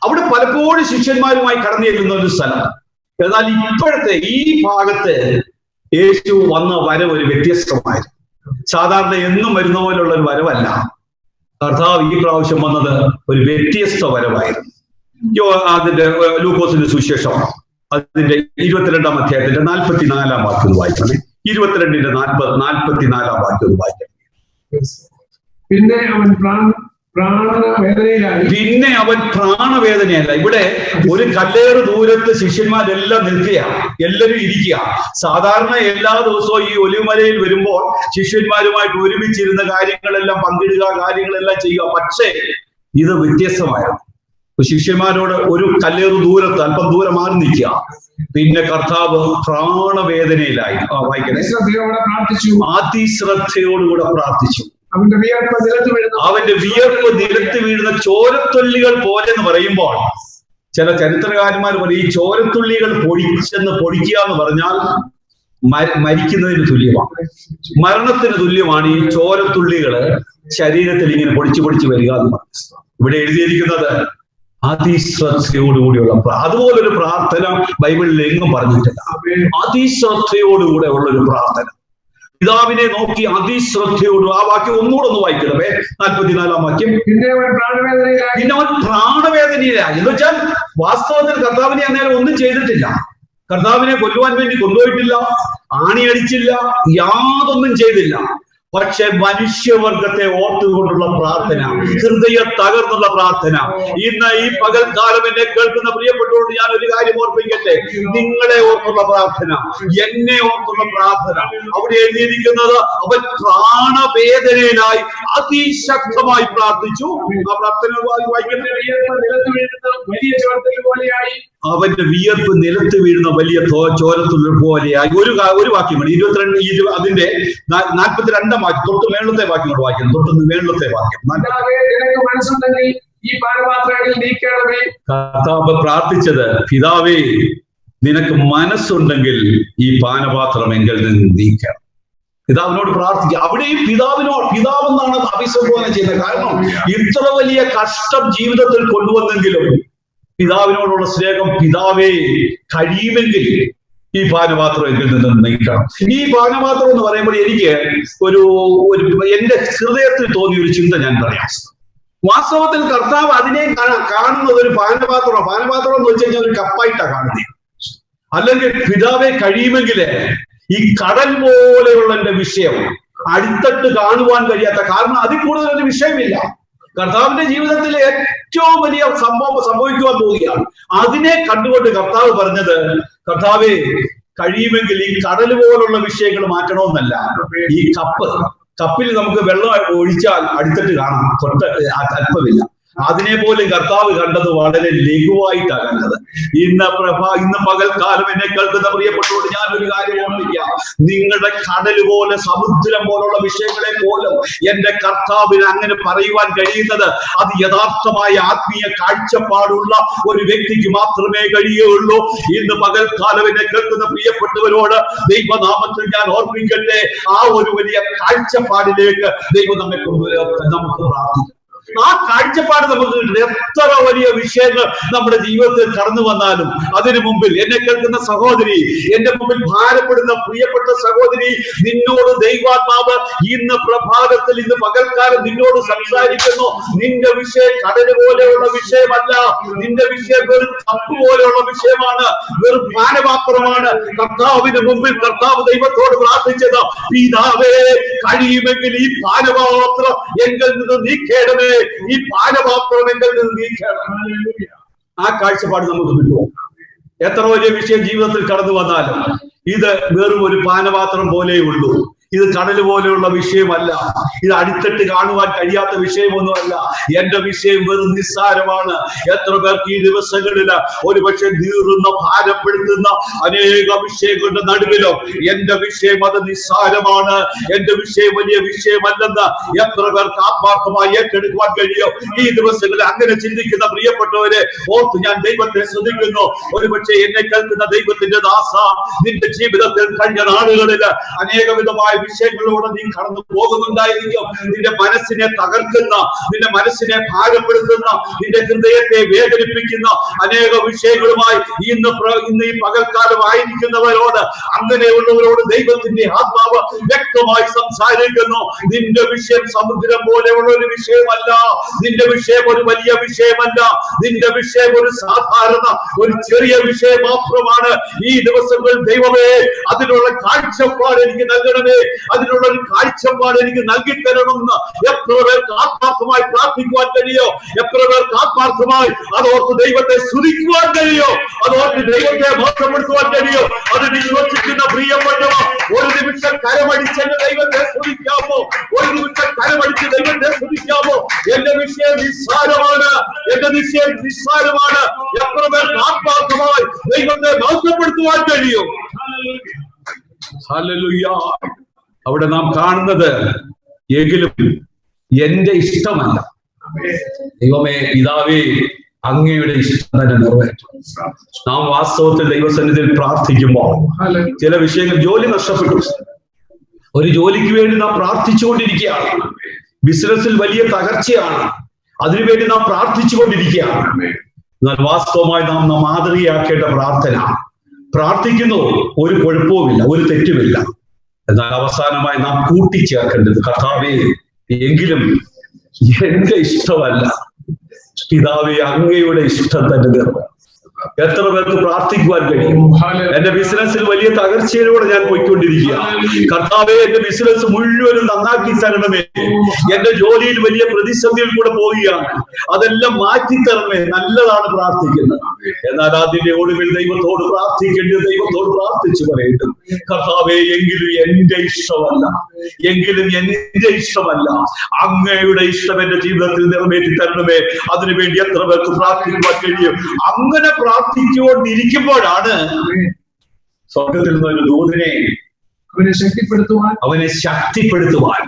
അവിടെ പലപ്പോഴും ശിഷ്യന്മാരുമായി കടന്നു ചെല്ലുന്ന ഒരു സ്ഥലം. എന്നാൽ ഇപ്പോഴത്തെ ഈ ഭാഗത്ത് യേശു വന്ന വരവ് ഒരു വ്യത്യസ്തമായിരുന്നു. സാധാരണ എന്നും വരുന്ന പോലുള്ള ഒരു വരവല്ല. കർത്താവ് ഈ പ്രാവശ്യം വന്നത് ഒരു വ്യത്യസ്ത വരവായിരുന്നു. യോ അതിന്റെ ലൂക്കോസിന്റെ സുശേഷം അതിന്റെ ഇരുപത്തിരണ്ടാം അധ്യായത്തിന്റെ നാൽപ്പത്തിനാലാം വാക്യം വായിക്കണം. ഇരുപത്തിരണ്ടിന്റെ നാൽപ്പത് നാൽപ്പത്തിനാലാം വാക്യം വായിക്കണം. പിന്നെ അവൻ പിന്നെ അവൻ പ്രാണവേദനയല്ല. ഇവിടെ ഒരു കല്ലേറ് ദൂരത്ത് ശിഷ്യന്മാരെല്ലാം നിൽക്കുക. എല്ലാവരും ഇരിക്കുക. സാധാരണ എല്ലാ ദിവസവും ഈ ഒലിമലയിൽ വരുമ്പോൾ ശിഷ്യന്മാരുമായിട്ട് ഒരുമിച്ചിരുന്ന കാര്യങ്ങളെല്ലാം പങ്കിടുക കാര്യങ്ങളെല്ലാം ചെയ്യുക. പക്ഷേ ഇത് വ്യത്യസ്തമായിരുന്നു ശിഷ്യന്മാരോട് ഒരു കല്ലേറ് ദൂരത്ത് അല്പം ദൂരം മാറി നിൽക്കുക. പിന്നെ കർത്താവ് പ്രാണവേദനയിലായി. വായിക്കണേ. അതിശ്രദ്ധയോടുകൂടെ പ്രാർത്ഥിച്ചു. അവന്റെ വിയർപ്പ് നിലത്ത് വീഴുന്ന. അവന്റെ വിയർപ്പ് നിലത്ത് വീഴുന്ന ചോരത്തുള്ളികൾ പോലെ എന്ന് പറയുമ്പോൾ ചില ചരിത്രകാരന്മാർ പറയും ഈ ചോരത്തുള്ളികൾ പൊടിച്ചെന്ന് പൊടിക്കുക എന്ന് പറഞ്ഞാൽ മരിക്കുന്നതിന് തുല്യമാണ്. മരണത്തിന് തുല്യമാണ് ഈ ചോരത്തുള്ളികൾ ശരീരത്തിൽ ഇങ്ങനെ പൊടിച്ചു പൊടിച്ചു വരിക എന്ന് പറഞ്ഞു ഇവിടെ എഴുതിയിരിക്കുന്നത് അതിശ്രദ്ധയോടുകൂടിയുള്ള അതുപോലൊരു പ്രാർത്ഥന ബൈബിളിൽ എങ്ങും പറഞ്ഞിട്ടില്ല. അതിശ്രദ്ധയോടുകൂടെ ഉള്ള ഒരു പ്രാർത്ഥന. പിതാവിനെ നോക്കി അതിശ്രദ്ധയോട് ആ വാക്യം ഒന്നുകൂടെ ഒന്ന് വായിക്കണമേ. നാൽപ്പത്തിനാലാം വാക്യം. പിന്നെ അവൻ പ്രാണവേദനയിലായി. എന്ന് വെച്ചാൽ വാസ്തവത്തിൽ കർത്താവിനെ അന്നേരം ഒന്നും ചെയ്തിട്ടില്ല. കർത്താവിനെ കൊല്ലുവാൻ വേണ്ടി കൊണ്ടുപോയിട്ടില്ല. ആണിയടിച്ചില്ല. യാതൊന്നും ചെയ്തില്ല. പക്ഷെ മനുഷ്യവർഗത്തെ ഓർത്തുകൊണ്ടുള്ള പ്രാർത്ഥന ഹൃദയ തകർന്നുള്ള പ്രാർത്ഥന. ഇന്ന് ഈ പകൽക്കാലം എന്നെ കേൾക്കുന്ന പ്രിയപ്പെട്ടവരോട് ഞാൻ ഒരു കാര്യം ഓർപ്പിക്കട്ടെ. നിങ്ങളെ ഓർത്തുള്ള പ്രാർത്ഥന എന്നെ ഓർത്തുള്ള പ്രാർത്ഥന. അവിടെ എഴുതിയിരിക്കുന്നത് അവൻ പ്രാണവേദനയിലായി അതിശക്തമായി പ്രാർത്ഥിച്ചു. ആ പ്രാർത്ഥന വലിയ അവന്റെ വിയർപ്പ് നിലത്ത് വീഴുന്ന വലിയ ചോരത്തുള്ള പോലെയായി. ഒരു ഒരു വാക്യം കൂടി ഇരുപത്തിരണ്ട് ഇരു അതിന്റെ നാ- നാൽപ്പത്തിരണ്ടാം വാക്യം തൊട്ട് മേളത്തെ വാക്യം വായിക്കണം തൊട്ട് മേളത്തെ വാക്യം. മനസ്സുണ്ടെങ്കിൽ ഈ പാനപാത്രങ്ങളിൽ നീക്കണമേ കർത്താവ് പ്രാർത്ഥിച്ചത് പിതാവേ നിനക്ക് മനസ്സുണ്ടെങ്കിൽ ഈ പാനപാത്രം എങ്കിൽ നിന്ന് നീക്കണം. പിതാവിനോട് പ്രാർത്ഥിക്കുക. അവിടെയും പിതാവിനോട് പിതാവെന്നാണ് അഭിസംബോധന ചെയ്യുന്നത്. കാരണം ഇത്ര വലിയ കഷ്ടം ജീവിതത്തിൽ കൊണ്ടുവന്നെങ്കിലും പിതാവിനോടുള്ള സ്നേഹം പിതാവേ കഴിയുമെങ്കിൽ ഈ ഭാനുപാത്രം എന്നിൽ നിന്ന് നീക്കണം. ഈ ഭാനുപാത്രം എന്ന് പറയുമ്പോൾ എനിക്ക് ഒരു ഒരു എന്റെ ഹൃദയത്തിൽ തോന്നിയ ഒരു ചിന്ത ഞാൻ പറയാം. വാസ്തവത്തിൽ കർത്താവ് അതിനെ കാണ- കാണുന്നത് ഒരു പാനപാത്രമോ. പാനപാത്രം എന്ന് വെച്ച് കഴിഞ്ഞാൽ ഒരു കപ്പായിട്ടാണ് കാണുന്നത്. അല്ലെങ്കിൽ പിതാവെ കഴിയുമെങ്കിൽ ഈ കടൽ പോലെയുള്ള എന്റെ വിഷയം അടുത്തട്ട് കാണുവാൻ കഴിയാത്ത കാരണം അതിൽ കൂടുതൽ ഒരു വിഷയമില്ല. കർത്താവിന്റെ ജീവിതത്തിൽ ഏറ്റവും വലിയ സംഭവം സംഭവിക്കുവാൻ പോവുകയാണ്. അതിനെ കണ്ടുകൊണ്ട് കർത്താവ് പറഞ്ഞത് കർത്താവെ കഴിയുമെങ്കിൽ ഈ കടൽ പോലുള്ള വിഷയങ്ങൾ മാറ്റണമെന്നല്ല. ഈ കപ്പ് കപ്പിൽ നമുക്ക് വെള്ളം ഒഴിച്ചാൽ അടുത്തിട്ട് കാണാം. തൊട്ട് അല്പമില്ല അതിനെ പോലും കർത്താവ് കണ്ടത് വളരെ ലഘുവായിട്ടാണ് കണ്ടത് ഇന്ന് പ്രഭ ഇന്ന് പകൽക്കാലം എന്നെ കേൾക്കുന്ന പ്രിയപ്പെട്ടോട് ഞാൻ ഒരു കാര്യം ഓർമ്മിക്കാം നിങ്ങളുടെ കടൽ പോലെ സമുദ്രം പോലുള്ള വിഷയങ്ങളെ പോലും എന്റെ കർത്താവിന് അങ്ങനെ പറയുവാൻ കഴിയുന്നത് അത് യഥാർത്ഥമായ ആത്മീയ കാഴ്ചപ്പാടുള്ള ഒരു വ്യക്തിക്ക് മാത്രമേ കഴിയുകയുള്ളൂ. ഇന്ന് പകൽക്കാലം എന്നെ കേൾക്കുന്ന പ്രിയപ്പെട്ടവരോട് ദൈവനാമത്തിൽ ഞാൻ ഓർമ്മിക്കട്ടെ ആ ഒരു വലിയ കാഴ്ചപ്പാടിലേക്ക് ദൈവം നമ്മെ കൊണ്ടുവരാൻ നമുക്ക് പ്രാർത്ഥിക്കാം. ആ കാഴ്ചപ്പാട് നമുക്ക് കിട്ടും. എത്ര വലിയ വിഷയങ്ങൾ നമ്മുടെ ജീവിതത്തിൽ കടന്നു വന്നാലും അതിനു മുമ്പിൽ എന്നെ കേൾക്കുന്ന സഹോദരി എന്റെ മുമ്പിൽ ഭാരപ്പെടുന്ന പ്രിയപ്പെട്ട സഹോദരി നിന്നോട് ദൈവാത്മാവ് ഇന്ന് പ്രഭാതത്തിൽ ഇന്ന് പകൽക്കാലം നിന്നോട് സംസാരിക്കുന്നു. നിന്റെ വിഷയം കടൽ പോലെയുള്ള വിഷയമല്ല. നിന്റെ വിഷയം വെറും കപ്പ് പോലെയുള്ള വിഷയമാണ്. വെറും ഭാരമാത്രമാണ് കർത്താവിന് മുമ്പിൽ കർത്താവ് ദൈവത്തോട് പ്രാർത്ഥിച്ചത് പിതാവേ കഴിയുമെങ്കിൽ ഈ ഭാരമാത്രം എങ്കിൽ നിന്ന് നീക്കേണമേ. ഈ പാനപാത്രം എങ്കിൽ നീക്കണം ആ കാഴ്ചപ്പാട് നമുക്ക് കിട്ടുമോ? എത്ര വലിയ വിഷയം ജീവിതത്തിൽ കടന്നു വന്നാലും ഇത് വെറും ഒരു പാനപാത്രം പോലെയേ ഉള്ളൂ. ഇത് കടൽ പോലെയുള്ള വിഷയമല്ല. ഇത് അടിത്തട്ട് കാണുവാൻ കഴിയാത്ത വിഷയമൊന്നുമല്ല. എന്റെ വിഷയം വെറും നിസ്സാരമാണ്. എത്ര പേർക്ക് ഈ ദിവസങ്ങളിൽ ഒരു പക്ഷെ നീറുന്ന ഭാരപ്പെടുത്തുന്ന അനേക വിഷയങ്ങളുടെ നടുവിലോ എന്റെ വിഷയം അത് നിസ്സാരമാണ്. എന്റെ വിഷയം വലിയ വിഷയമല്ലെന്ന് എത്ര പേർക്ക് ആത്മാർത്ഥമായി ഏറ്റെടുക്കുവാൻ കഴിയും? ഈ ദിവസങ്ങളിൽ അങ്ങനെ ചിന്തിക്കുന്ന പ്രിയപ്പെട്ടവരെ ഓർത്ത് ഞാൻ ദൈവത്തെ ശ്രദ്ധിക്കുന്നു. ഒരു പക്ഷേ എന്നെ കേൾക്കുന്ന ദൈവത്തിന്റെ ദാസ നിന്റെ ജീവിതത്തിൽ കഴിഞ്ഞ നാളുകളിൽ അനേക വിധമായ വിഷയങ്ങളിലൂടെ നീ കടന്നു പോകുന്നുണ്ടായിരിക്കും. നിന്റെ മനസ്സിനെ തകർക്കുന്ന നിന്റെ മനസ്സിനെ ഭാരപ്പെടുത്തുന്ന നിന്റെ ഹൃദയത്തെ വേദനിപ്പിക്കുന്ന അനേക വിഷയങ്ങളുമായി ഇന്ന് ഇന്ന് ഈ പകൽക്കാലം ആയിരിക്കുന്നവരോട് അങ്ങനെയുള്ളവരോട് ദൈവത്തിന്റെ ആത്മാവ് വ്യക്തമായി സംസാരിക്കുന്നു. നിന്റെ വിഷയം സമുദ്രം പോലെയുള്ള ഒരു വിഷയമല്ല. നിന്റെ വിഷയം ഒരു വലിയ വിഷയമല്ല. നിന്റെ വിഷയം ഒരു സാധാരണ ഒരു ചെറിയ വിഷയം മാത്രമാണ്. ഈ ദിവസങ്ങൾ ദൈവമേ അതിനുള്ള കാഴ്ചപ്പാട് എനിക്ക് നൽകണമേ. അതിനുള്ള ഒരു കാഴ്ചപ്പാട് എനിക്ക് നൽകി തരണമെന്ന് എത്ര പേർക്ക് ആത്മാർത്ഥമായി പ്രാർത്ഥിക്കുവാൻ കഴിയോ? എത്ര പേർക്ക് ആത്മാർത്ഥമായി അതോർത്ത് ദൈവത്തെ സ്തുതിക്കുവാൻ കഴിയോ? അതോർത്ത് ദൈവത്തെ മോശപ്പെടുത്തുവാൻ കഴിയോ? അത് വിശ്വസിക്കുന്ന പ്രിയപ്പെട്ടവ ഒരു നിമിഷം കരമടിച്ചെന്ന് ദൈവത്തെ സ്തുതിക്കാമോ? ഒരു നിമിഷം കരമടിച്ച് ദൈവത്തെ സ്തുതിക്കാമോ? എന്റെ വിഷയം നിസ്സാരമാണ്. എന്റെ വിഷയം നിസ്സാരമാണ്. എത്ര പേർ ആത്മാർത്ഥമായി ദൈവത്തെ മോശപ്പെടുത്തുവാൻ കഴിയും? ഹല്ലേലൂയ. അവിടെ നാം കാണുന്നത് എങ്കിലും എന്റെ ഇഷ്ടമല്ല. ദൈവമേ പിതാവേ അങ്ങയുടെ ഇഷ്ടം തന്നെ നിറവേറ്റും നാം വാസ്തവത്തിൽ ദൈവസന്നിധിയിൽ പ്രാർത്ഥിക്കുമ്പോൾ ചില വിഷയങ്ങൾ ജോലി നഷ്ടപ്പെട്ടു. ഒരു ജോലിക്ക് വേണ്ടി നാം പ്രാർത്ഥിച്ചുകൊണ്ടിരിക്കുകയാണ്. ബിസിനസ്സിൽ വലിയ തകർച്ചയാണ്. അതിനുവേണ്ടി നാം പ്രാർത്ഥിച്ചുകൊണ്ടിരിക്കുകയാണ്. എന്നാൽ വാസ്തവമായി നാം നാം മാതൃകയാക്കേണ്ട പ്രാർത്ഥന. പ്രാർത്ഥിക്കുന്നു ഒരു കുഴപ്പവുമില്ല ഒരു തെറ്റുമില്ല. എന്നാൽ അവസാനമായി നാം കൂട്ടിച്ചേർക്കേണ്ടത് കർത്താവേ എങ്കിലും എന്റെ ഇഷ്ടമല്ല പിതാവേ അങ്ങയുടെ ഇഷ്ടം തന്നെ. എത്ര പേർക്ക് പ്രാർത്ഥിക്കുവാൻ കഴിയും? എന്റെ ബിസിനസ്സിൽ വലിയ തകർച്ചയിലൂടെ ഞാൻ പോയിക്കൊണ്ടിരിക്കുക. കർത്താവെ എന്റെ ബിസിനസ് മുഴുവനും നന്നാക്കി തരണമേ. എന്റെ ജോലിയിൽ വലിയ പ്രതിസന്ധിയിൽ കൂടെ പോവുകയാണ്. അതെല്ലാം മാറ്റി തരണമേ നല്ലതാണ് പ്രാർത്ഥിക്കുന്നത്. എന്നാൽ അതിന്റെ ഒടുവിൽ ദൈവത്തോട് പ്രാർത്ഥിക്കേണ്ടത് ദൈവത്തോട് പ്രാർത്ഥിച്ചു പറയട്ടും കർത്താവെ എങ്കിലും എന്റെ ഇഷ്ടമല്ല. എങ്കിലും എന്റെ ഇഷ്ടമല്ല. അങ്ങയുടെ ഇഷ്ടം എന്റെ ജീവിതത്തിൽ നിറവേറ്റി തരണമേ. അതിനുവേണ്ടി എത്ര പേർക്ക് പ്രാർത്ഥിക്കുവാൻ കഴിയും? അങ്ങനെ പ്രാർത്ഥിച്ചുകൊണ്ടിരിക്കുമ്പോഴാണ് സ്വർഗത്തിൽ നിന്ന് ഒരു ദൂതനെ അവനെ ശക്തിപ്പെടുത്തുവാൻ അവനെ ശക്തിപ്പെടുത്തുവാൻ.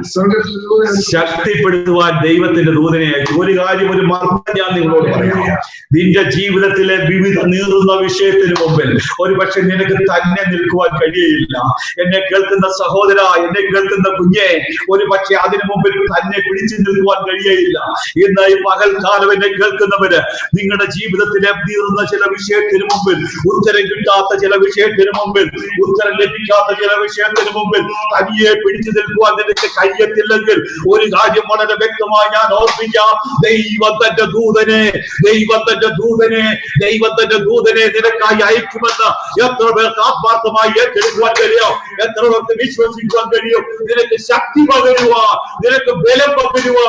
ശക്തിപ്പെടുത്തുവാൻ ദൈവത്തിന്റെ ദൂതനെ ഒരു കാര്യം ഒരു മർമ്മം ഞാൻ നിങ്ങളോട് പറയാം. നിന്റെ ജീവിതത്തിലെ വിവിധ നീറുന്ന വിഷയത്തിന് മുമ്പിൽ ഒരു പക്ഷെ നിനക്ക് തന്നെ നിൽക്കുവാൻ കഴിയയില്ല എന്നെ കേൾക്കുന്ന സഹോദര എന്നെ കേൾക്കുന്ന കുഞ്ഞെ ഒരു പക്ഷെ അതിനു മുമ്പിൽ തന്നെ പിടിച്ചു നിൽക്കുവാൻ കഴിയയില്ല. ഇന്ന് ഈ പകൽക്കാലം എന്നെ കേൾക്കുന്നവര് നിങ്ങളുടെ ജീവിതത്തിലെ നീറുന്ന ചില വിഷയത്തിന് മുമ്പിൽ ഉത്തരം കിട്ടാത്ത ചില വിഷയത്തിന് മുമ്പിൽ ഉത്തരം ലഭിക്കാത്ത ചില വിഷയത്തിന് മുമ്പിൽ തനിയെ പിടിച്ചു നിൽക്കുവാൻ നിനക്ക് കഴിയത്തില്ലെങ്കിൽ ഒരു കാര്യം വളരെ വ്യക്തമായി ഞാൻ ഓർപ്പിക്കാം. ദൈവം തന്റെ ദൂതനെ ദൈവം തന്റെ ദൂതനെ ദൈവം തന്റെ ദൂതനെ നിനക്കായി അയക്കുമെന്ന് എത്ര പേർക്ക് ആത്മാർത്ഥമായി ഏറ്റെടുക്കുവാൻ കഴിയും? എത്ര പേർക്ക് വിശ്വസിക്കുവാൻ കഴിയും? നിനക്ക് ശക്തി പകരുക നിനക്ക് ബലം പകരുക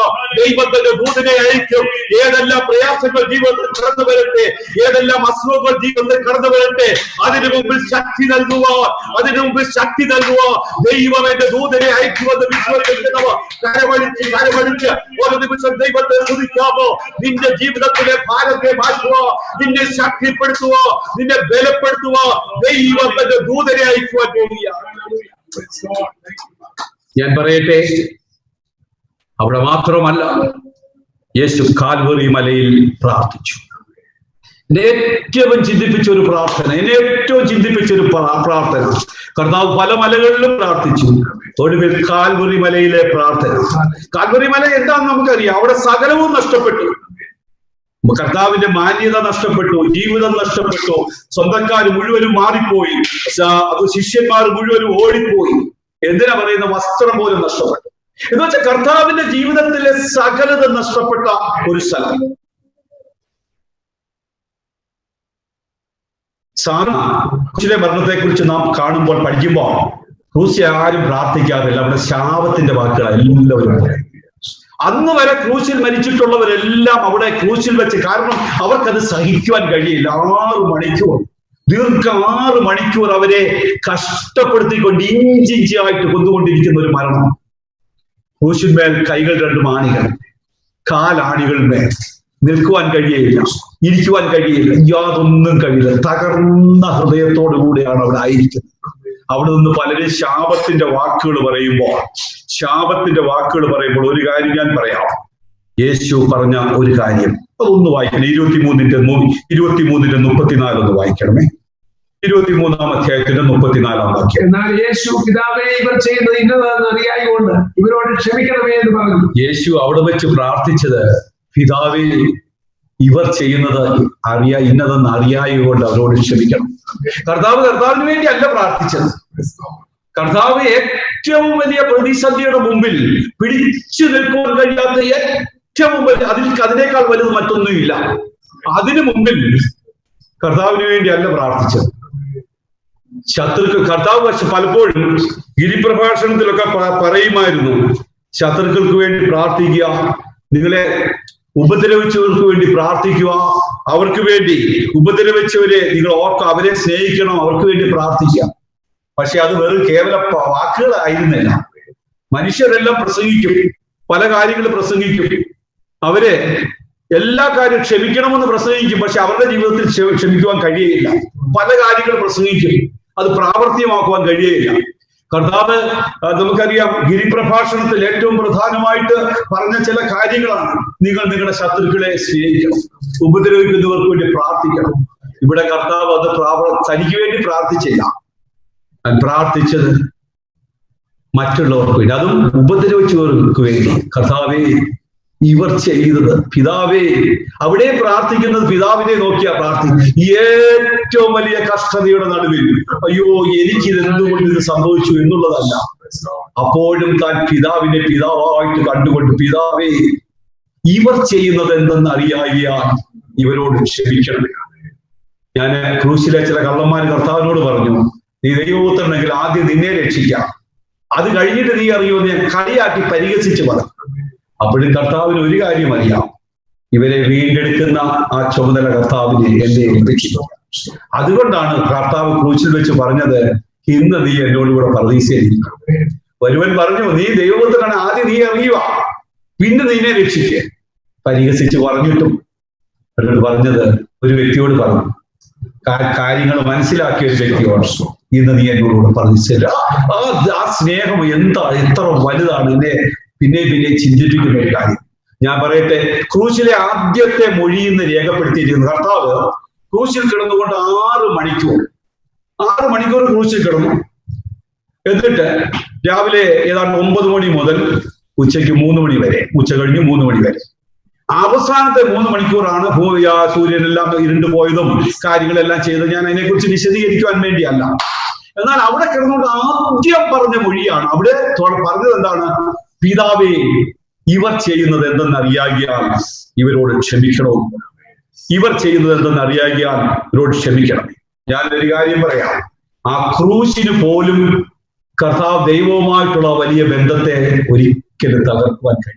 ദൈവം തന്റെ ദൂതനെ അയക്കും. ഏതെല്ലാം പ്രയാസങ്ങൾ ജീവിതത്തിൽ കടന്നു വരട്ടെ ഏതെല്ലാം അസുഖങ്ങൾ ജീവിതത്തിൽ കടന്നു വരട്ടെ അതിനു മുമ്പിൽ ശക്തി നൽകുക അതിനു മുമ്പിൽ ശക്തി നൽകുക മാറ്റുവോ ദൈവം എന്റെ ദൂതനെ അയക്കുമെന്ന് വിശ്വസിക്കുന്നവർ കരവഴിച്ച് കരവഴിച്ച് ഒരു നിമിഷം ദൈവത്തെ സ്തുതിക്കാമോ? നിന്റെ ജീവിതത്തിലെ ഭാരത്തെ മാറ്റുവോ? നിന്നെ ശക്തിപ്പെടുത്തുവോ? നിന്നെ ബലപ്പെടുത്തുവോ? ദൈവം എന്റെ ദൂതനെ അയക്കുവാൻ പോവുകയാണ് ഞാൻ പറയട്ടെ അവിടെ മാത്രമല്ല യേശു കാൽവറി മലയിൽ പ്രാർത്ഥിച്ചു. എന്നെ ഏറ്റവും ചിന്തിപ്പിച്ച ഒരു പ്രാർത്ഥന എന്നെ ഏറ്റവും ചിന്തിപ്പിച്ച ഒരു പ്രാർത്ഥന. കർത്താവ് പല മലകളിലും പ്രാർത്ഥിച്ചു. ഒടുവിൽ കാൽവറി മലയിലെ പ്രാർത്ഥന. കാൽവറി മല എന്താണെന്ന് നമുക്കറിയാം. അവിടെ സകലവും നഷ്ടപ്പെട്ടു. കർത്താവിന്റെ മാന്യത നഷ്ടപ്പെട്ടു ജീവിതം നഷ്ടപ്പെട്ടു. സ്വന്തക്കാർ മുഴുവനും മാറിപ്പോയി. അത് ശിഷ്യന്മാർ മുഴുവനും ഓടിപ്പോയി. എന്തിനാ പറയുന്ന വസ്ത്രം പോലും നഷ്ടപ്പെട്ടു? എന്ന് വെച്ചാൽ കർത്താവിന്റെ ജീവിതത്തിലെ സകലത നഷ്ടപ്പെട്ട ഒരു സ്ഥലം. ക്രൂശിലെ മരണത്തെ കുറിച്ച് നാം കാണുമ്പോൾ പഠിക്കുമ്പോൾ ക്രൂശി ആരും പ്രാർത്ഥിക്കാറില്ല. അവിടെ ശാപത്തിന്റെ വാക്കുകൾ എല്ലാവരും. അന്ന് വരെ ക്രൂശിൽ മരിച്ചിട്ടുള്ളവരെല്ലാം അവിടെ ക്രൂശിൽ വെച്ച് കാരണം അവർക്കത് സഹിക്കുവാൻ കഴിയില്ല. ആറു മണിക്കൂർ ദീർഘ ആറ് മണിക്കൂർ അവരെ കഷ്ടപ്പെടുത്തിക്കൊണ്ട് ഇഞ്ചിഞ്ചിയായിട്ട് കൊന്നുകൊണ്ടിരിക്കുന്ന ഒരു മരണം. ക്രൂശിന്മേൽ കൈകൾ രണ്ടും ആണികൾ കാലാണികളിന്മേൽ നിൽക്കുവാൻ കഴിയുകയില്ല ഇരിക്കുവാൻ കഴിയില്ല യാതൊന്നും കഴിയില്ല. തകർന്ന ഹൃദയത്തോടു കൂടിയാണ് അവിടെ ആയിരിക്കുന്നത്. അവിടെ നിന്ന് പലരും ശാപത്തിന്റെ വാക്കുകൾ പറയുമ്പോൾ ശാപത്തിന്റെ വാക്കുകൾ പറയുമ്പോൾ ഒരു കാര്യം ഞാൻ പറയാം. യേശു പറഞ്ഞ ഒരു കാര്യം അതൊന്ന് വായിക്കണം. ഇരുപത്തിമൂന്നിന്റെ ഇരുപത്തിമൂന്നിന്റെ മുപ്പത്തിനാല് ഒന്ന് വായിക്കണമേ. ഇരുപത്തിമൂന്നാം അധ്യായത്തിന്റെ മുപ്പത്തിനാലാം വാക്യം. എന്നാൽ യേശു പിതാവേ ഇവർ ചെയ്യുന്നത് ഇന്നതാണെന്ന് അറിയായി കൊണ്ട് ഇവരോട് ക്ഷമിക്കണമേ എന്ന് പറഞ്ഞു. യേശു അവിടെ വെച്ച് പ്രാർത്ഥിച്ചത് പിതാവേ ഇവർ ചെയ്യുന്നത് അറിയാ ഇന്നതെന്ന് അറിയായതുകൊണ്ട് അവരോട് ക്ഷമിക്കണം. കർത്താവ് കർത്താവിന് വേണ്ടി അല്ല പ്രാർത്ഥിച്ചത്. കർത്താവ് ഏറ്റവും വലിയ പ്രതിസന്ധിയുടെ മുമ്പിൽ പിടിച്ചു നിൽക്കാൻ കഴിയാത്ത ഏറ്റവും വലിയ അതിൽ അതിനേക്കാൾ വലുത് മറ്റൊന്നുമില്ല. അതിനു മുമ്പിൽ കർത്താവിന് വേണ്ടി അല്ല പ്രാർത്ഥിച്ചത്. ശത്രുക്കൾ കർത്താവ് പക്ഷെ പലപ്പോഴും ഗിരിപ്രഭാഷണത്തിലൊക്കെ പറയുമായിരുന്നു ശത്രുക്കൾക്ക് വേണ്ടി പ്രാർത്ഥിക്കുക നിങ്ങളെ ഉപദ്രവിച്ചവർക്ക് വേണ്ടി പ്രാർത്ഥിക്കുക. അവർക്ക് വേണ്ടി ഉപദ്രവിച്ചവരെ നിങ്ങൾ ഓർക്കുക അവരെ സ്നേഹിക്കണം അവർക്ക് വേണ്ടി പ്രാർത്ഥിക്കാം പക്ഷെ അത് വെറും കേവല വാക്കുകളായിരുന്നില്ല. മനുഷ്യരെല്ലാം പ്രസംഗിക്കും പല കാര്യങ്ങൾ പ്രസംഗിക്കും. അവരെ എല്ലാ കാര്യവും ക്ഷമിക്കണമെന്ന് പ്രസംഗിക്കും പക്ഷെ അവരുടെ ജീവിതത്തിൽ ക്ഷ- ക്ഷമിക്കുവാൻ കഴിയുകയില്ല. പല കാര്യങ്ങൾ പ്രസംഗിക്കും. അത് പ്രാവർത്തികമാക്കുവാൻ കഴിയുകയില്ല. കർത്താവ് നമുക്കറിയാം ഗിരിപ്രഭാഷണത്തിൽ ഏറ്റവും പ്രധാനമായിട്ട് പറഞ്ഞ ചില കാര്യങ്ങളാണ്. നിങ്ങൾ നിങ്ങളുടെ ശത്രുക്കളെ സ്നേഹിക്കണം. ഉപദ്രവിക്കുന്നവർക്ക് വേണ്ടി പ്രാർത്ഥിക്കണം. ഇവിടെ കർത്താവ് അത് തനിക്ക് വേണ്ടി പ്രാർത്ഥിച്ചില്ല. പ്രാർത്ഥിച്ചത് മറ്റുള്ളവർക്ക് വേണ്ടി അതും ഉപദ്രവിച്ചവർക്ക് വേണ്ടി. കർത്താവേ ഇവർ ചെയ്തത്. പിതാവേ അവിടെ പ്രാർത്ഥിക്കുന്നത് പിതാവിനെ നോക്കിയാ പ്രാർത്ഥി ഏറ്റവും വലിയ കഷ്ടതയുടെ നടുവിൽ അയ്യോ എനിക്ക് ഇത് എന്തുകൊണ്ട് ഇത് സംഭവിച്ചു എന്നുള്ളതല്ല. അപ്പോഴും താൻ പിതാവിനെ പിതാവായിട്ട് കണ്ടുകൊണ്ട് പിതാവേ ഇവർ ചെയ്യുന്നത് എന്തെന്ന് അറിയാകിയാൽ ഇവരോട് ക്ഷമിക്കണം. ഞാൻ ക്രൂശിലെ ചില കള്ളന്മാർ കർത്താവിനോട് പറഞ്ഞു നീ ദൈവപുത്രനെങ്കിൽ ആദ്യം നിന്നെ രക്ഷിക്കാം. അത് കഴിഞ്ഞിട്ട് നീ അറിയുമെന്ന് ഞാൻ കളിയാക്കി പരിഹസിച്ച് പറഞ്ഞു അപ്പോഴും കർത്താവിന് ഒരു കാര്യം അറിയാം ഇവരെ വീണ്ടെടുക്കുന്ന ആ ചുമതല കർത്താവിനെ എന്നെ ഏൽപ്പിക്കുന്നു. അതുകൊണ്ടാണ് കർത്താവ് ക്രൂശിൽ വെച്ച് പറഞ്ഞത് ഇന്ന് നീ എന്നോട് കൂടെ പ്രതീക്ഷയിരിക്കും ഒരുവൻ പറഞ്ഞു നീ ദൈവത്തിനാണ് ആദ്യം നീ അറിയുക. പിന്നെ നിന്നെ രക്ഷിക്കുക പരിഹസിച്ച് പറഞ്ഞിട്ടും എന്നിട്ട് പറഞ്ഞത് ഒരു വ്യക്തിയോട് പറഞ്ഞു. കാര്യങ്ങൾ മനസ്സിലാക്കിയ ഒരു വ്യക്തിയോട് ഇന്ന് നീ എന്നോട് പറഞ്ഞില്ല ആ ആ സ്നേഹം എന്താ? എത്ര വലുതാണ് എന്നെ പിന്നെ പിന്നെ ചിന്തിപ്പിക്കുന്ന ഒരു കാര്യം. ഞാൻ പറയട്ടെ ക്രൂശിലെ ആദ്യത്തെ മൊഴിയെന്ന് രേഖപ്പെടുത്തിയിരിക്കുന്നു കർത്താവ് ക്രൂശിൽ കിടന്നുകൊണ്ട് ആറ് മണിക്കൂർ ആറ് മണിക്കൂർ ക്രൂശിൽ കിടന്നു. എന്നിട്ട് രാവിലെ ഏതാണ്ട് ഒമ്പത് മണി മുതൽ ഉച്ചയ്ക്ക് മൂന്ന് മണി വരെ ഉച്ച കഴിഞ്ഞ് മൂന്ന് മണി വരെ. അവസാനത്തെ മൂന്ന് മണിക്കൂറാണ് ഭൂമി ആ സൂര്യനെല്ലാം ഇരുണ്ടു പോയതും കാര്യങ്ങളെല്ലാം ചെയ്ത് ഞാൻ അതിനെക്കുറിച്ച് വിശദീകരിക്കുവാൻ വേണ്ടിയല്ല. എന്നാൽ അവിടെ കിടന്നുകൊണ്ട് ആദ്യം പറഞ്ഞ മൊഴിയാണ് അവിടെ പറഞ്ഞത് എന്താണ്? പിതാവേ ഇവർ ചെയ്യുന്നത് എന്തെന്ന് അറിയാകിയാൽ ഇവരോട് ക്ഷമിക്കണോ. ഇവർ ചെയ്യുന്നത് എന്തെന്ന് അറിയാകിയാൽ ഇവരോട് ക്ഷമിക്കണം. ഞാൻ ഒരു കാര്യം പറയാം. ആ ക്രൂശിന് പോലും കർത്താവ് ദൈവവുമായിട്ടുള്ള വലിയ ബന്ധത്തെ ഒരിക്കലും തകർക്കുവാൻ കഴിയും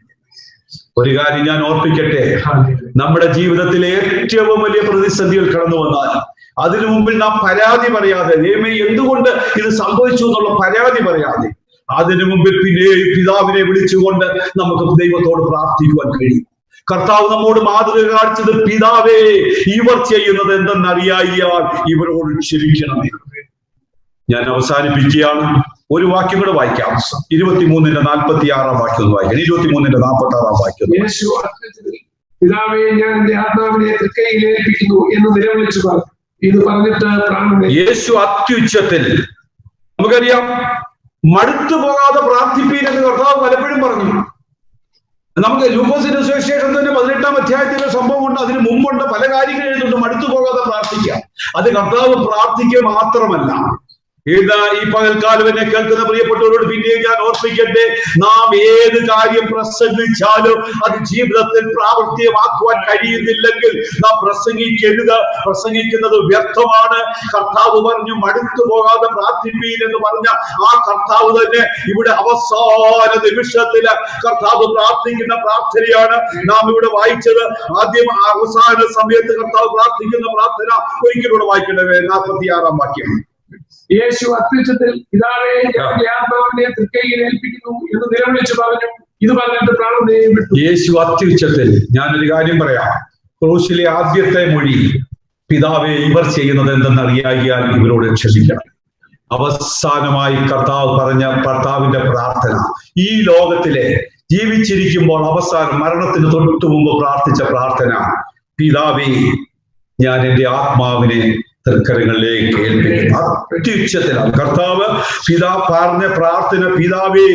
ഒരു കാര്യം ഞാൻ ഓർപ്പിക്കട്ടെ. നമ്മുടെ ജീവിതത്തിലെ ഏറ്റവും വലിയ പ്രതിസന്ധികൾ കടന്നു വന്നാൽ അതിനു മുമ്പിൽ നാം പരാതി പറയാതെ ദൈവമേ എന്തുകൊണ്ട് ഇത് സംഭവിച്ചു എന്നുള്ള പരാതി പറയാതെ അതിനു മുമ്പിൽ പിന്നെ പിതാവിനെ വിളിച്ചുകൊണ്ട് നമുക്ക് ദൈവത്തോട് പ്രാർത്ഥിക്കുവാൻ കഴിയും. കർത്താവ് നമ്മോട് മാതൃക കാണിച്ചത് പിതാവേ ഇവർ ചെയ്യുന്നത് എന്തെന്നറിയായിയാൽ ഇവരോട് ക്ഷമിക്കണമേ. ഞാൻ അവസാനിപ്പിക്കുകയാണ്. ഒരു വാക്യം കൂടെ വായിക്കാം. ഇരുപത്തിമൂന്നിന്റെ നാൽപ്പത്തി ആറാം വാക്യം ഒന്ന് വായിക്കാം ഇരുപത്തിമൂന്നിന്റെ നാൽപ്പത്തി ആറാം വാക്യം പിതാവേ ഞാൻ എന്റെ ആത്മാവിനെ തൃക്കൈയിൽ ഏൽപ്പിക്കുന്നു എന്ന് നിലവിളിച്ചു പറഞ്ഞു. ഇത് പറഞ്ഞിട്ട് യേശു അത്യുച്ചത്തിൽ. നമുക്കറിയാം മടുത്തു പോകാതെ പ്രാർത്ഥിപ്പീൻ എന്ന് കർത്താവ് പലപ്പോഴും പറഞ്ഞു. നമുക്ക് ലൂക്കോസിന്റെ തന്നെ പതിനെട്ടാം അധ്യായത്തിലെ സംഭവമുണ്ട് അതിന് മുമ്പുണ്ട് പല കാര്യങ്ങൾ എഴുതുന്നുണ്ട്. മടുത്തു പോകാതെ പ്രാർത്ഥിക്കുക അത് കർത്താവ് പ്രാർത്ഥിക്കുക മാത്രമല്ല. ഇന്ന് ഈ പകൽക്കാലം എന്നെ കേൾക്കുന്ന പ്രിയപ്പെട്ടവരോട് പിന്നെയും ഞാൻ ഓർപ്പിക്കട്ടെ നാം ഏത് കാര്യം പ്രസംഗിച്ചാലും അത് ജീവിതത്തിൽ പ്രാവർത്തികമാക്കുവാൻ കഴിയുന്നില്ലെങ്കിൽ നാം പ്രസംഗിക്കരുത്. പ്രസംഗിക്കുന്നത് വ്യർത്ഥമാണ്. കർത്താവ് പറഞ്ഞു മടുത്തു പോകാതെ പ്രാർത്ഥിപ്പീൻ എന്ന് പറഞ്ഞ ആ കർത്താവ് തന്നെ ഇവിടെ അവസാന നിമിഷത്തിൽ കർത്താവ് പ്രാർത്ഥിക്കുന്ന പ്രാർത്ഥനയാണ് നാം ഇവിടെ വായിച്ചത്. ആദ്യം അവസാന സമയത്ത് കർത്താവ് പ്രാർത്ഥിക്കുന്ന പ്രാർത്ഥന ഒരിക്കലൂടെ വായിക്കണമേ നാൽപ്പത്തി ആറാം വാക്യം. യേശു അത്യുച്ചത്തിൽ പിതാവേ ഞാൻ എന്റെ ആത്മാവിനെ തൃക്കൈയിൽ ഏൽപ്പിക്കുന്നു എന്ന് നിലവിളിച്ചു പറഞ്ഞു. ഇത് പറഞ്ഞിട്ട് പ്രാർത്ഥനയും വിട്ടു. യേശു അത്യുച്ചത്തിൽ ഞാനൊരു കാര്യം പറയാം. ക്രൂശിലെ ആദ്യത്തെ മൊഴി പിതാവെ ഇവർ ചെയ്യുന്നത് എന്തെന്നറിയാകിയാൽ ഇവരോട് ക്ഷമിക്കണം അവസാനമായി കർത്താവ് പറഞ്ഞ കർത്താവിന്റെ പ്രാർത്ഥന. ഈ ലോകത്തിലെ ജീവിച്ചിരിക്കുമ്പോൾ അവസാനം മരണത്തിന് തൊട്ടു മുമ്പ് പ്രാർത്ഥിച്ച പ്രാർത്ഥന പിതാവേ ഞാൻ എന്റെ ആത്മാവിനെ തൃക്കരങ്ങളിലേക്ക് ഏൽപ്പിക്കുന്നു. അത്യുച്ചത്തിലാണ് കർത്താവ് പിതാ പറഞ്ഞ പ്രാർത്ഥന പിതാവേ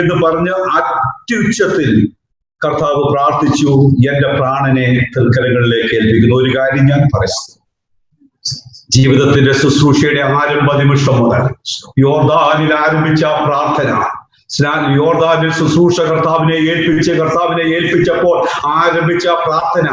എന്ന് പറഞ്ഞ് അത്യുച്ചത്തിൽ കർത്താവ് പ്രാർത്ഥിച്ചു എന്റെ പ്രാണനെ തൃക്കരങ്ങളിലേക്ക് ഏൽപ്പിക്കുന്നു. ഒരു കാര്യം ഞാൻ പറയാം. ജീവിതത്തിന്റെ ശുശ്രൂഷയുടെ ആരംഭ നിമിഷം മുതൽ യോർദാനിൽ ആരംഭിച്ച പ്രാർത്ഥന യോർദാനിൽ ശുശ്രൂഷ കർത്താവിനെ ഏൽപ്പിച്ച് കർത്താവിനെ ഏൽപ്പിച്ചപ്പോൾ ആരംഭിച്ച പ്രാർത്ഥന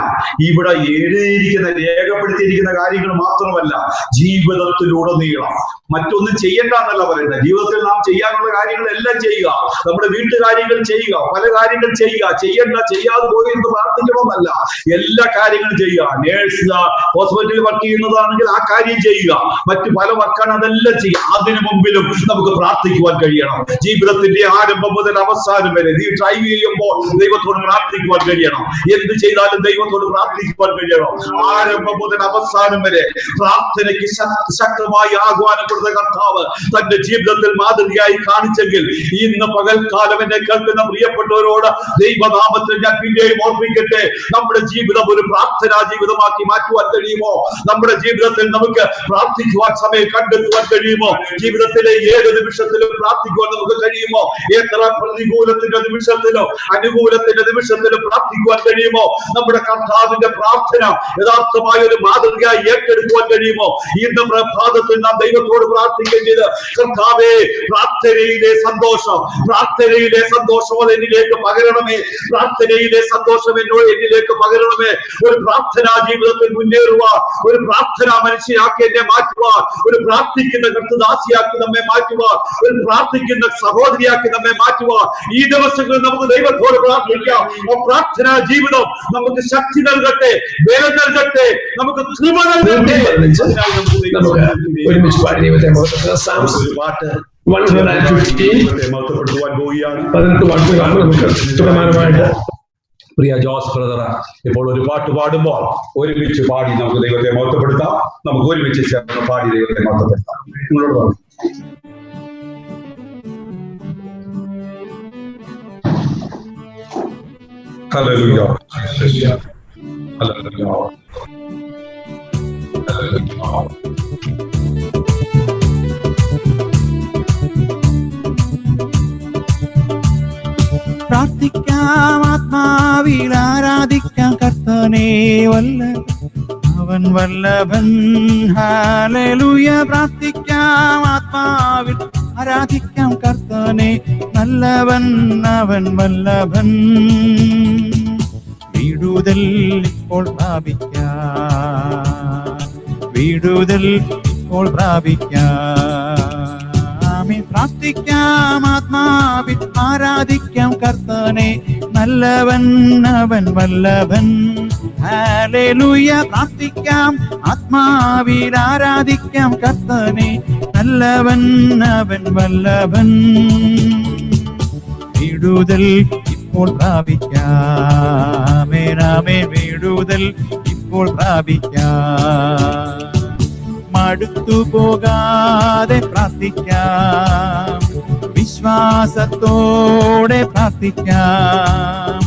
ഇവിടെ എഴുതിയിരിക്കുന്ന രേഖപ്പെടുത്തിയിരിക്കുന്ന കാര്യങ്ങൾ മാത്രമല്ല ജീവിതത്തിലുടനീളം. മറ്റൊന്നും ചെയ്യണ്ട എന്നല്ല പറയുന്നത് ജീവിതത്തിൽ നാം ചെയ്യാനുള്ള കാര്യങ്ങളെല്ലാം ചെയ്യുക. നമ്മുടെ വീട്ടുകാര്യങ്ങൾ ചെയ്യുക. പല കാര്യങ്ങൾ ചെയ്യുക. ചെയ്യണ്ട ചെയ്യാതെ പോയി എന്ന് പ്രാർത്ഥിക്കണമെന്നല്ല. എല്ലാ കാര്യങ്ങളും ചെയ്യുക. നേഴ്സ് ഹോസ്പിറ്റലിൽ വർക്ക് ചെയ്യുന്നതാണെങ്കിൽ ആ കാര്യം ചെയ്യുക. മറ്റു പല വർക്കാണ് അതെല്ലാം ചെയ്യുക. അതിനു മുമ്പിലും നമുക്ക് പ്രാർത്ഥിക്കുവാൻ കഴിയണം. ജീവിതത്തിന്റെ ആരംഭം മുതൽ അവസാനം വരെ. നീ ഡ്രൈവ് ചെയ്യുമ്പോൾ ദൈവത്തോട് പ്രാർത്ഥിക്കുവാൻ കഴിയണം. എന്ത് ചെയ്താലും ദൈവത്തോട് പ്രാർത്ഥിക്കുവാൻ കഴിയണം. ആരംഭം മുതൽ അവസാനം വരെ പ്രാർത്ഥനയ്ക്ക് ശക്ത- ശക്തമായി ആഹ്വാനപ്പെടുന്ന കർത്താവ് തന്റെ ജീവിതത്തിൽ മാതൃകയായി കാണിച്ചെങ്കിൽ ഇന്ന് പകൽക്കാലം എന്നെ കേൾക്കുന്ന പ്രിയപ്പെട്ടവരോട് ദൈവനാമത്തിൽ ഞാൻ പിന്നെയും ഓർപ്പിക്കട്ടെ. നമ്മുടെ ജീവിതം ഒരു പ്രാർത്ഥനാ ജീവിതമാക്കി മാറ്റുവാൻ കഴിയുമോ? നമ്മുടെ ജീവിതത്തിൽ നമുക്ക് പ്രാർത്ഥിക്കുവാൻ സമയം കണ്ടെത്തുവാൻ കഴിയുമോ? ജീവിതത്തിലെ ഏത് നിമിഷത്തിലും പ്രാർത്ഥിക്കുവാൻ നമുക്ക് കഴിയുമോ? എത്ര പ്രതികൂലത്തിന്റെ നിമിഷത്തിലോ അനുകൂലത്തിന്റെ നിമിഷത്തിലോ പ്രാർത്ഥിക്കുവാൻ കഴിയുമോ? നമ്മുടെ കർത്താവിന്റെ പ്രാർത്ഥന യഥാർത്ഥമായ ഒരു മാതൃകയായി ഏറ്റെടുക്കുവാൻ കഴിയുമോ? ഇന്ന് പ്രഭാതത്തിൽ നാം ദൈവത്തോട് പ്രാർത്ഥിക്കുകയും ചെയ്ത് കർത്താവേ പ്രാർത്ഥനയിലെ സന്തോഷം പ്രാർത്ഥനയിലെ സന്തോഷം അത് എന്നിലേക്ക് പകരണമേ പ്രാർത്ഥനയിലെ സന്തോഷം എന്നോട് എന്നിലേക്ക് പകരണമേ. ഒരു പ്രാർത്ഥനാ ജീവിതത്തിൽ മുന്നേറുവാൻ ഒരു പ്രാർത്ഥന മനുഷ്യനാക്കി എന്നെ മാറ്റുവാൻ ഒരു പ്രാർത്ഥിക്കുന്ന കർത്തദാസിയാക്കി നമ്മെ മാറ്റുവാൻ ഒരു പ്രാർത്ഥിക്കുന്ന സഹോദരിയാക്കി നമ്മെ മാറ്റുക ഈ ദിവസങ്ങളിൽ നമുക്ക് ദൈവത്തോട് പ്രാർത്ഥിക്കാം. പ്രാർത്ഥനാ ജീവിതം നമുക്ക് ശക്തി നൽകട്ടെ ബലം നൽകട്ടെ നമുക്ക് കൃപ നൽകട്ടെ. ഒരുമിച്ച് പാടി ദൈവത്തെ പാട്ട് 115 ദൈവത്തെ മഹത്വപ്പെടുത്തുവാൻ പോവുകയാണ്. പതിനെട്ട് വാക്കുകളാണ് നമുക്ക് തുടർമാനമായിട്ട് പ്രിയ ജോസ് ബ്രദർ ഇപ്പോൾ ഒരു പാട്ട് പാടുമ്പോൾ ഒരുമിച്ച് പാടി നമുക്ക് ദൈവത്തെ മഹത്വപ്പെടുത്താം. നമുക്ക് ഒരുമിച്ച് ചേർന്ന് പാടി ദൈവത്തെ മഹത്വപ്പെടുത്താം. നിങ്ങളോട് പറഞ്ഞു ഹല്ലേലൂയ ഹല്ലേലൂയ ഹല്ലേലൂയ ഹല്ലേലൂയ പ്രാർത്ഥിക്കാം ആത്മാവിൽ ആരാധിക്കാം കർത്തനെ വല്ല. അവൻ വല്ലഭൻ. ഹാലലുയ പ്രാർത്ഥിക്കാം ആത്മാവിൽ ആരാധിക്കാം കർത്താനെ നല്ലവൻ അവൻ വല്ലഭൻ. വീടുതൽ ഇപ്പോൾ പ്രാപിക്ക. വീടുതൽ ഇപ്പോൾ പ്രാപിക്ക. പ്രാർത്ഥിക്കാം ആത്മാവിൽ ആരാധിക്കാം കർത്താനെ നല്ലവൻ അവൻ വല്ലഭൻ. ഹാലേലൂയ പ്രാർത്ഥിക്കാം ആത്മാവിൽ ആരാധിക്കാം കർത്തനെ നല്ലവൻ അവൻ വല്ലവൻ. വിടുതൽ ഇപ്പോൾ പ്രാപിക്കാമേനാമേ വിടുതൽ ഇപ്പോൾ പ്രാപിക്കാം. മടുത്തു പോകാതെ പ്രാർത്ഥിക്കാം. വിശ്വാസത്തോടെ പ്രാർത്ഥിക്കാം.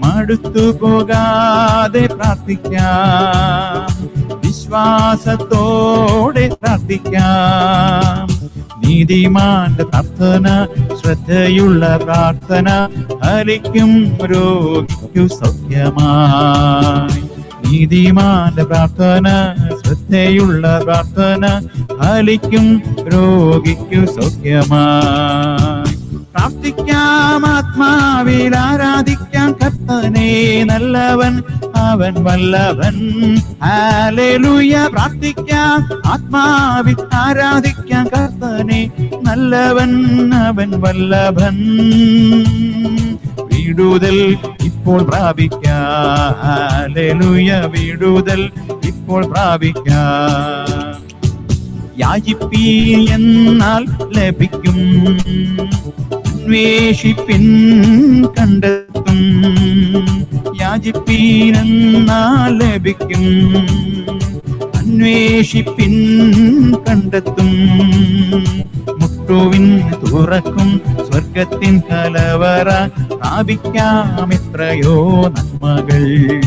മടുത്തു പോകാതെ പ്രാർത്ഥിക്കാം. വിശ്വാസത്തോടെ പ്രാർത്ഥിക്കാം. നീതിമാന്റെ പ്രാർത്ഥന ശ്രദ്ധയുള്ള പ്രാർത്ഥന ഹരിക്കും രോഗിക്കു സൗഖ്യമായി. നീതിമാന്റെ പ്രാർത്ഥന ശ്രദ്ധയുള്ള പ്രാർത്ഥന ഹലിക്കും രോഗിക്കു സൗഖ്യമായി. പ്രാർത്ഥിക്കാം ആത്മാവിൽ ആരാധിക്കാം കർത്തനെ നല്ലവൻ അവൻ വല്ലവൻ. ഹാലേലൂയ പ്രാർത്ഥിക്കാം ആത്മാവിൽ ആരാധിക്കാം. കർത്തനെ നല്ലവൻ അവൻ വല്ലഭൻ വിടുതൽ ഇപ്പോൾ പ്രാപിക്കാം. ഹാലേലൂയ വിടുതൽ ഇപ്പോൾ പ്രാപിക്കാം. യാചിപ്പീ എന്നാൽ ലഭിക്കും. അന്വേഷിപ്പിൻ കണ്ടെത്തും. യാചിപ്പീൻ എന്നാൽ ലഭിക്കും. അന്വേഷിപ്പിൻ കണ്ടെത്തും. മുട്ടുവിൻ തുറക്കും സ്വർഗത്തിൻ കലവറ സ്ഥാപിക്കാം നന്മകൾ.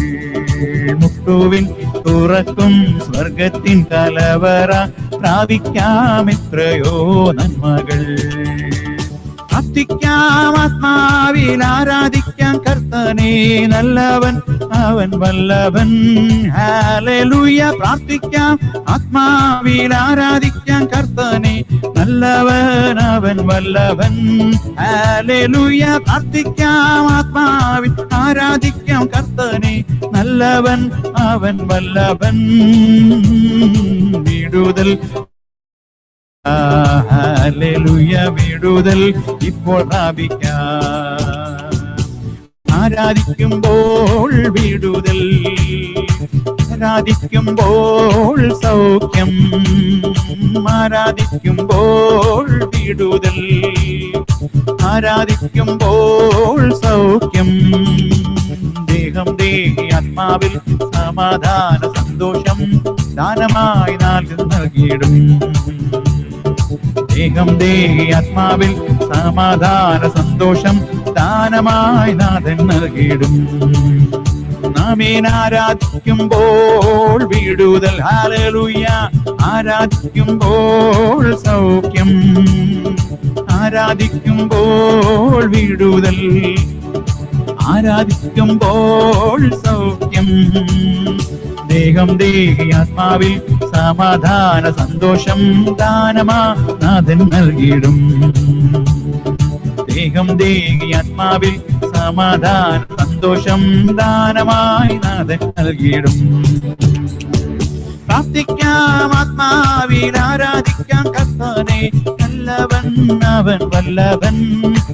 മുട്ടുവിൻ തുറക്കും സ്വർഗത്തിൻ കലവറ പ്രാപിക്കാം നന്മകൾ. പ്രാർത്ഥിക്കാം ആത്മാവിൽ ആരാധിക്കാം കർത്തനെ നല്ലവൻ അവൻ വല്ലവൻ. ഹാലലൂയ പ്രാർത്ഥിക്കാം ആത്മാവിൽ ആരാധിക്കാം കർത്തനെ നല്ലവൻ അവൻ വല്ലവൻ. ഹാലലൂയ പ്രാർത്ഥിക്കാം ആത്മാവിൽ ആരാധിക്കാം കർത്തനെ നല്ലവൻ അവൻ വല്ലവൻ. വിടുതൽ വിടുതൽ ഇപ്പോൾ പ്രാപിക്കാം. ആരാധിക്കുമ്പോൾ വിടുതൽ ആരാധിക്കുമ്പോൾ സൗഖ്യം. ആരാധിക്കുമ്പോൾ വിടുതൽ ആരാധിക്കുമ്പോൾ സൗഖ്യം. ദേഹം ദേഹി ആത്മാവിൽ സമാധാന സന്തോഷം ദാനമായി നാൽകി നൽകിയിടും. ദേഹം ദേഹി ആത്മാവിൽ സമാധാന സന്തോഷം ദാനമായി നാഥൻ നൽകിയിടും. നാമേൻ ആരാധിക്കുമ്പോൾ വിടുതൽ. ഹാലലൂയ ആരാധിക്കുമ്പോൾ സൗഖ്യം. ആരാധിക്കുമ്പോൾ വിടുതൽ. ആരാധിക്കുമ്പോൾ സൗഖ്യം. ദേഹം ദേഹി ആത്മാവിൽ സമാധാന സന്തോഷം ദാനമാ നാഥൻ നൽകിയിടും. ദേഹം ദേഹി ആത്മാവിൽ സമാധാന സന്തോഷം ദാനമായി നാഥൻ നൽകിയിടും. പ്രാർത്ഥിക്കാം ആത്മാവിൽ ആരാധിക്കാം കർത്തനെ നല്ലവൻ അവൻ വല്ലവൻ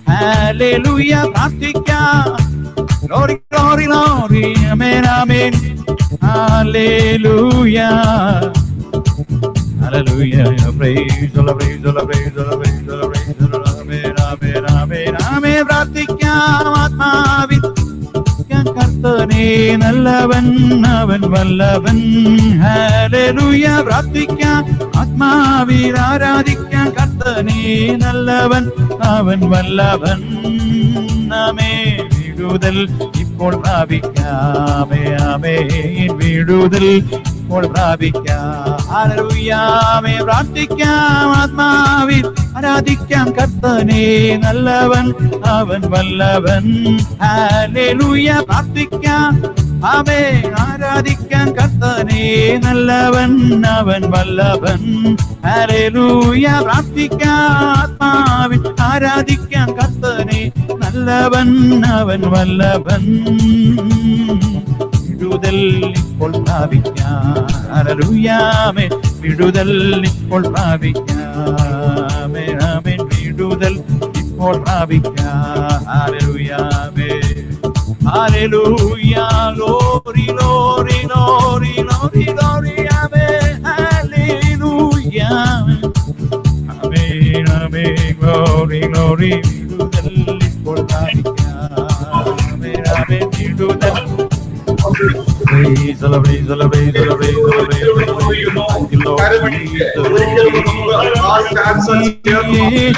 ഹാലലൂയ പ്രാർത്ഥിക്കാം Lord, praise the Lord, praise the Lord, the Lord, praise the Lord. Amen, amen, amen, amen. പ്രാർത്ഥിക്കാം ആത്മാവിൽ ഞാൻ കർത്തനെ നല്ലവൻ അവൻ വല്ലവൻ ഹാലലൂയ പ്രാർത്ഥിക്കാം ആത്മാവിൽ ആരാധിക്കാം കർത്തനെ നല്ലവൻ അവൻ വല്ലവൻ. നാമേ വീഴുതൽ ഇപ്പോൾ പ്രാപിക്കാമേ ആമേ വീഴുതൽ ഇപ്പോൾ പ്രാപിക്കാം. ഹല്ലേലൂയാമേ പ്രാർത്ഥിക്കാം ആത്മാവിൽ. ആരാധിക്കാം കർത്തനെ നല്ലവൻ അവൻ വല്ലവൻ. പ്രാർത്ഥിക്കാം. ആമേ ആരാധിക്കാൻ കർത്തനെ നല്ലവൻ അവൻ വല്ലഭൻ. ഹല്ലേലൂയ പ്രാർത്ഥിക്കാം ആത്മാവിൽ ആരാധിക്കാൻ കർത്തനെ നല്ലവൻ അവൻ വല്ലഭൻ. വിടുതൽ ഇപ്പോൾ പ്രാപിക്കാമേ വിടുതൽ ഇപ്പോൾ പ്രാപിക്കാമേ ആമേൻ വിടുതൽ ഇപ്പോൾ പ്രാപിക്കാം. Hallelujah, glory, glory, glory, glory, glory, amen, hallelujah. Amen, amen, glory, glory, to the Lord, amen, amen, the Praise the Lord, praise the Lord, praise the Lord, praise the praise the praise the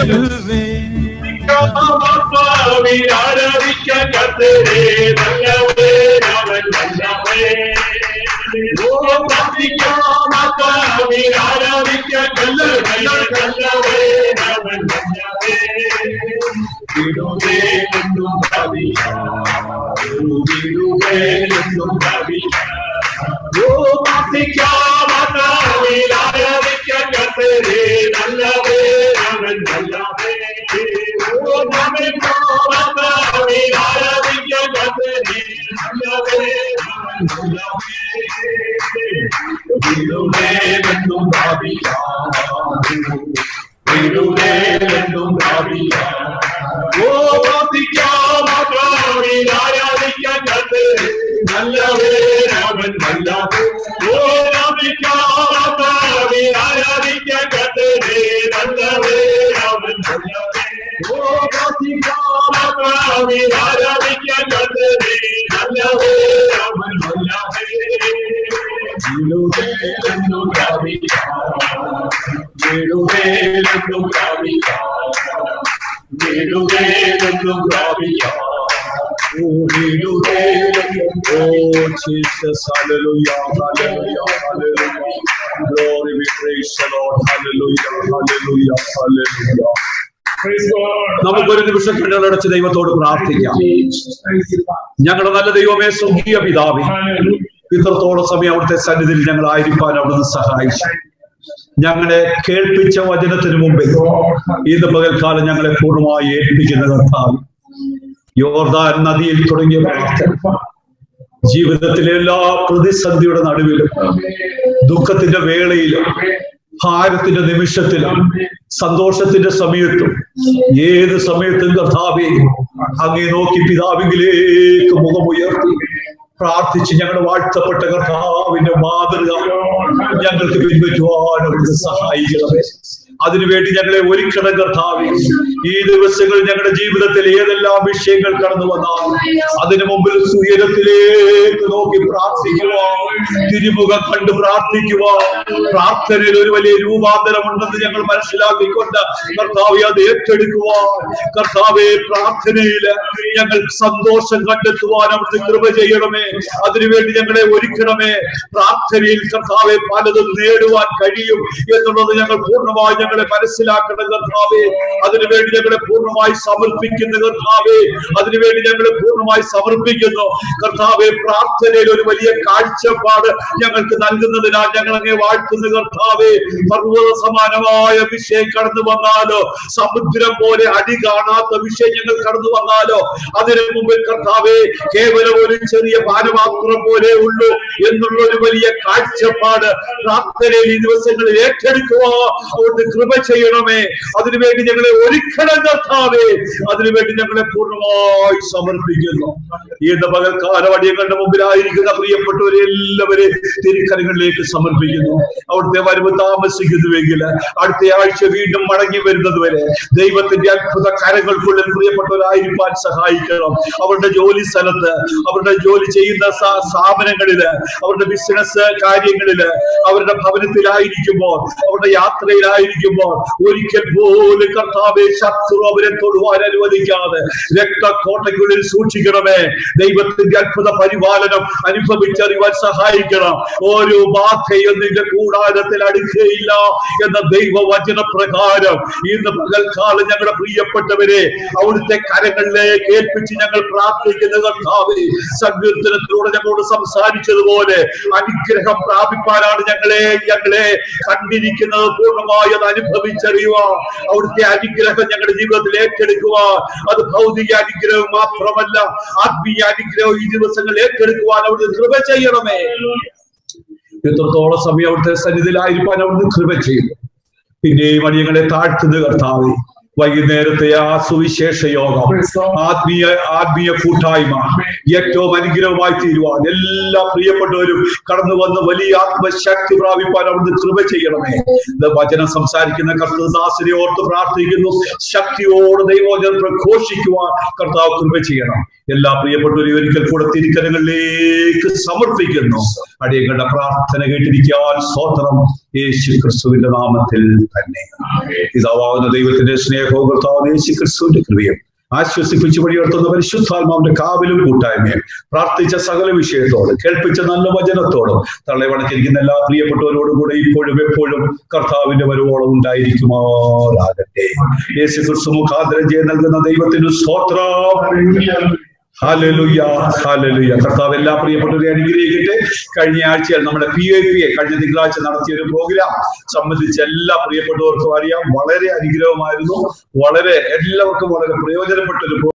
praise the ആ ചാൻസ് യേശുവേ. ആരാധിക്കാൻ കത്തരേ നല്ലവേ ഓ പ്രാർത്ഥിക്കാം ആത്മാവിൽ ആരാധിക്കാൻ കത്തരേ Jesus, hallelujah, hallelujah, hallelujah. Glory, we praise the Lord. Hallelujah, hallelujah, hallelujah. നമുക്കൊരു നിമിഷം കണ്ണുകളടച്ച് ദൈവത്തോട് പ്രാർത്ഥിക്കാം. ഞങ്ങളുടെ നല്ല ദൈവമേ സ്വർഗീയ പിതാവേ. ഇത്രത്തോളം സമയം അവിടുത്തെ സന്നിധിയിൽ ഞങ്ങൾ ആയിരിക്കാൻ അവിടുന്ന് സഹായിച്ചു. ഞങ്ങളെ കേൾപ്പിച്ച വചനത്തിന് മുമ്പിൽ ഇന്ന് പകൽക്കാലം ഞങ്ങളെ പൂർണമായി ഏൽപ്പിക്കുന്ന കർത്താവ്. യോർദാൻ നദിയിൽ തുടങ്ങിയ പ്രാർത്ഥന ജീവിതത്തിലെ എല്ലാ പ്രതിസന്ധിയുടെ നടുവിലും ദുഃഖത്തിന്റെ വേളയിലും ഭാരത്തിന്റെ നിമിഷത്തിലും സന്തോഷത്തിന്റെ സമയത്തും ഏത് സമയത്തും കർത്താവെ അങ്ങേ നോക്കി പിതാവിങ്കിലേക്ക് മുഖമുയർത്തി പ്രാർത്ഥിച്ച് ഞങ്ങളുടെ വാഴ്ത്തപ്പെട്ട കർത്താവിന്റെ മാതൃക ഞങ്ങൾക്ക് പിൻപറ്റുവാൻ അവിടുന്ന് സഹായിക്കണമേ. അതിനുവേണ്ടി ഞങ്ങളെ ഒരുക്കണം കർത്താവെ. ഈ ദിവസങ്ങൾ ഞങ്ങളുടെ ജീവിതത്തിൽ ഏതെല്ലാം വിഷയങ്ങൾ കടന്നു വന്നാൽ അതിനു മുമ്പിൽ ഉയരത്തിലേക്ക് നോക്കി പ്രാർത്ഥിക്കുവാൻ തിരുമുഖം കണ്ട് പ്രാർത്ഥിക്കുവാൻ പ്രാർത്ഥനയിൽ ഒരു വലിയ രൂപാന്തരമുണ്ടെന്ന് ഞങ്ങൾ മനസ്സിലാക്കിക്കൊണ്ട് കർത്താവെ അത് ഏറ്റെടുക്കുവാൻ. കർത്താവെ പ്രാർത്ഥനയിൽ ഞങ്ങൾ സന്തോഷം കണ്ടെത്തുവാൻ അവിടുത്തെ കൃപ ചെയ്യണമേ. അതിനുവേണ്ടി ഞങ്ങളെ ഒരുക്കണമേ. പ്രാർത്ഥനയിൽ കർത്താവെ പലതും നേടുവാൻ കഴിയും എന്നുള്ളത് ഞങ്ങൾ പൂർണമായി ഞങ്ങളെ മനസ്സിലാക്കണം കർത്താവെ. അതിനുവേണ്ടി ഞങ്ങളെ പൂർണമായി സമർപ്പിക്കുന്നു കർത്താവെ അതിനുവേണ്ടി ഞങ്ങളെ പൂർണമായി സമർപ്പിക്കുന്നു. കർത്താവെ പ്രാർത്ഥനയിൽ ഒരു വലിയ കാഴ്ചപ്പാട് ഞങ്ങൾക്ക് നൽകുന്നതിനാൽ ഞങ്ങൾ അങ്ങേ വാഴ്ത്തുന്നു കർത്താവെ പർവത സമാനമായ വിഷയം കടന്നു വന്നാലോ? സമുദ്രം പോലെ അടി കാണാത്ത വിഷയം ഞങ്ങൾ കടന്നു വന്നാലോ? അതിനു മുമ്പിൽ കർത്താവെ കേവലം ഒരു ചെറിയ പാനപാത്രം പോലെ ഉള്ളൂ എന്നുള്ള ഒരു വലിയ കാഴ്ചപ്പാട് പ്രാർത്ഥനയിൽ ഈ ദിവസങ്ങളിൽ ഏറ്റെടുക്കുക അതുകൊണ്ട് കൃപ ചെയ്യണമേ. അതിനുവേണ്ടി ഞങ്ങളെ ഒരുക്കണം കർത്താവേ അതിനുവേണ്ടി ഞങ്ങളെ പൂർണമായി സമർപ്പിക്കുന്നു. ഇന്ന് പകൽക്കാലം അടിയങ്ങളുടെ മുമ്പിലായിരിക്കുന്ന പ്രിയപ്പെട്ടവരെ എല്ലാവരെ തിരിക്കരങ്ങളിലേക്ക് സമർപ്പിക്കുന്നു. അവിടുത്തെ വരവ് താമസിക്കുന്നുവെങ്കിൽ അടുത്ത ആഴ്ച വീണ്ടും മടങ്ങി വരുന്നത് വരെ ദൈവത്തിന്റെ അത്ഭുത കരങ്ങൾക്കുള്ളിൽ പ്രിയപ്പെട്ടവരായിരിക്കാൻ സഹായിക്കണം. അവരുടെ ജോലി സ്ഥലത്ത് അവരുടെ ജോലി ചെയ്യുന്ന സ്ഥാ- സ്ഥാപനങ്ങളിൽ അവരുടെ ബിസിനസ് കാര്യങ്ങളിൽ അവരുടെ ഭവനത്തിലായിരിക്കുമ്പോൾ അവരുടെ യാത്രയിലായിരിക്കുമ്പോൾ ഒരിക്കൽ പോലും കർത്താവെ അവരെ തൊടുവാൻ അനുവദിക്കാതെ രക്തക്കോട്ടയ്ക്കുള്ളിൽ സൂക്ഷിക്കണമേ. ദൈവത്തിന്റെ അത്ഭുത പരിപാലനം അനുഭവിച്ചറിയുവാൻ സഹായിക്കണം. ഓരോ ബാധയും നിന്റെ കൂടാരത്തിൽ അടുക്കുകയില്ല എന്ന ദൈവവചന പ്രകാരം ഇന്ന് പകൽക്കാലം ഞങ്ങളുടെ പ്രിയപ്പെട്ടവരെ അവിടുത്തെ കരങ്ങളിലേക്ക് ഏൽപ്പിച്ച് ഞങ്ങൾ പ്രാർത്ഥിക്കുന്ന കർത്താവെ സങ്കീർത്തനത്തിലൂടെ ഞങ്ങളോട് സംസാരിച്ചതുപോലെ അനുഗ്രഹം പ്രാപിപ്പാനാണ് ഞങ്ങളെ ഞങ്ങളെ കണ്ടിരിക്കുന്നത് പൂർണമായി അത് അനുഭവിച്ചറിയുക അവിടുത്തെ അനുഗ്രഹം ഞങ്ങളുടെ ജീവിതത്തിൽ ഏറ്റെടുക്കുക അത് ഭൗതിക അനുഗ്രഹം മാത്രമല്ല ആത്മീയ അനുഗ്രഹം ഈ ദിവസങ്ങൾ ഏറ്റെടുക്കുവാൻ അവിടുന്ന് കൃപ ചെയ്യണമേ. എത്രത്തോളം സമയം അവിടുത്തെ സന്നിധിയിലായിരിക്കാൻ അവിടുന്ന് കൃപ ചെയ്യുന്നു പിന്നെയും അടിയങ്ങളെ താഴ്ത്തുന്ന കർത്താവെ വൈകുന്നേരത്തെ ആ സുവിശേഷ യോഗം ആത്മീയ ആത്മീയ കൂട്ടായ്മ ഏറ്റവും അനുഗ്രഹമായി തീരുവാൻ എല്ലാ പ്രിയപ്പെട്ടവരും കടന്നു വന്ന് വലിയ ആത്മശക്തി പ്രാപിപ്പാൻ അവിടുന്ന് കൃപ ചെയ്യണമേ. വചനം സംസാരിക്കുന്ന കർത്തദാസിനെ ഓർത്ത് പ്രാർത്ഥിക്കുന്നു. ശക്തിയോട് ദൈവോചനം പ്രഘോഷിക്കുവാൻ കർത്താവ് കൃപ ചെയ്യണം. എല്ലാ പ്രിയപ്പെട്ടവരും ഒരിക്കൽ കൂടെ തിരിക്കലുകളിലേക്ക് സമർപ്പിക്കുന്നു. അടിയങ്ങളുടെ പ്രാർത്ഥന കേട്ടിരിക്കാൻ സ്വോത്രം യേശു ക്രിസ്തുവിന്റെ നാമത്തിൽ തന്നെ. ഇതാവുന്ന ദൈവത്തിന്റെ സ്നേഹവും കർത്താവ് യേശു ക്രിസ്തുവിന്റെ കൃപയും ആശ്വസിപ്പിച്ച് വഴിയുയർത്തുന്ന പരിശുദ്ധാത്മാവിന്റെ കാവിലും കൂട്ടായ്മയും പ്രാർത്ഥിച്ച സകല വിഷയത്തോടും കേൾപ്പിച്ച നല്ല വചനത്തോടും തള്ളെ വണക്കിരിക്കുന്ന എല്ലാ പ്രിയപ്പെട്ടവരോടും കൂടെ ഇപ്പോഴും എപ്പോഴും കർത്താവിന്റെ വരുവോളം ഉണ്ടായിരിക്കുമാറാകട്ടെ. യേശു ക്രിസ്തു മുഖാന്തരം നൽകുന്ന ദൈവത്തിന് സ്തോത്രം. ഹാലലുയ ഹാലലുയ കർത്താവ് എല്ലാ പ്രിയപ്പെട്ടവരെ അനുഗ്രഹിക്കട്ടെ. കഴിഞ്ഞ ആഴ്ചയിൽ നമ്മുടെ പി ഐ പി എ കഴിഞ്ഞ തിങ്കളാഴ്ച നടത്തിയ ഒരു പ്രോഗ്രാം സംബന്ധിച്ച് എല്ലാ പ്രിയപ്പെട്ടവർക്കും അറിയാം. വളരെ അനുഗ്രഹമായിരുന്നു. വളരെ എല്ലാവർക്കും വളരെ പ്രയോജനപ്പെട്ട ഒരു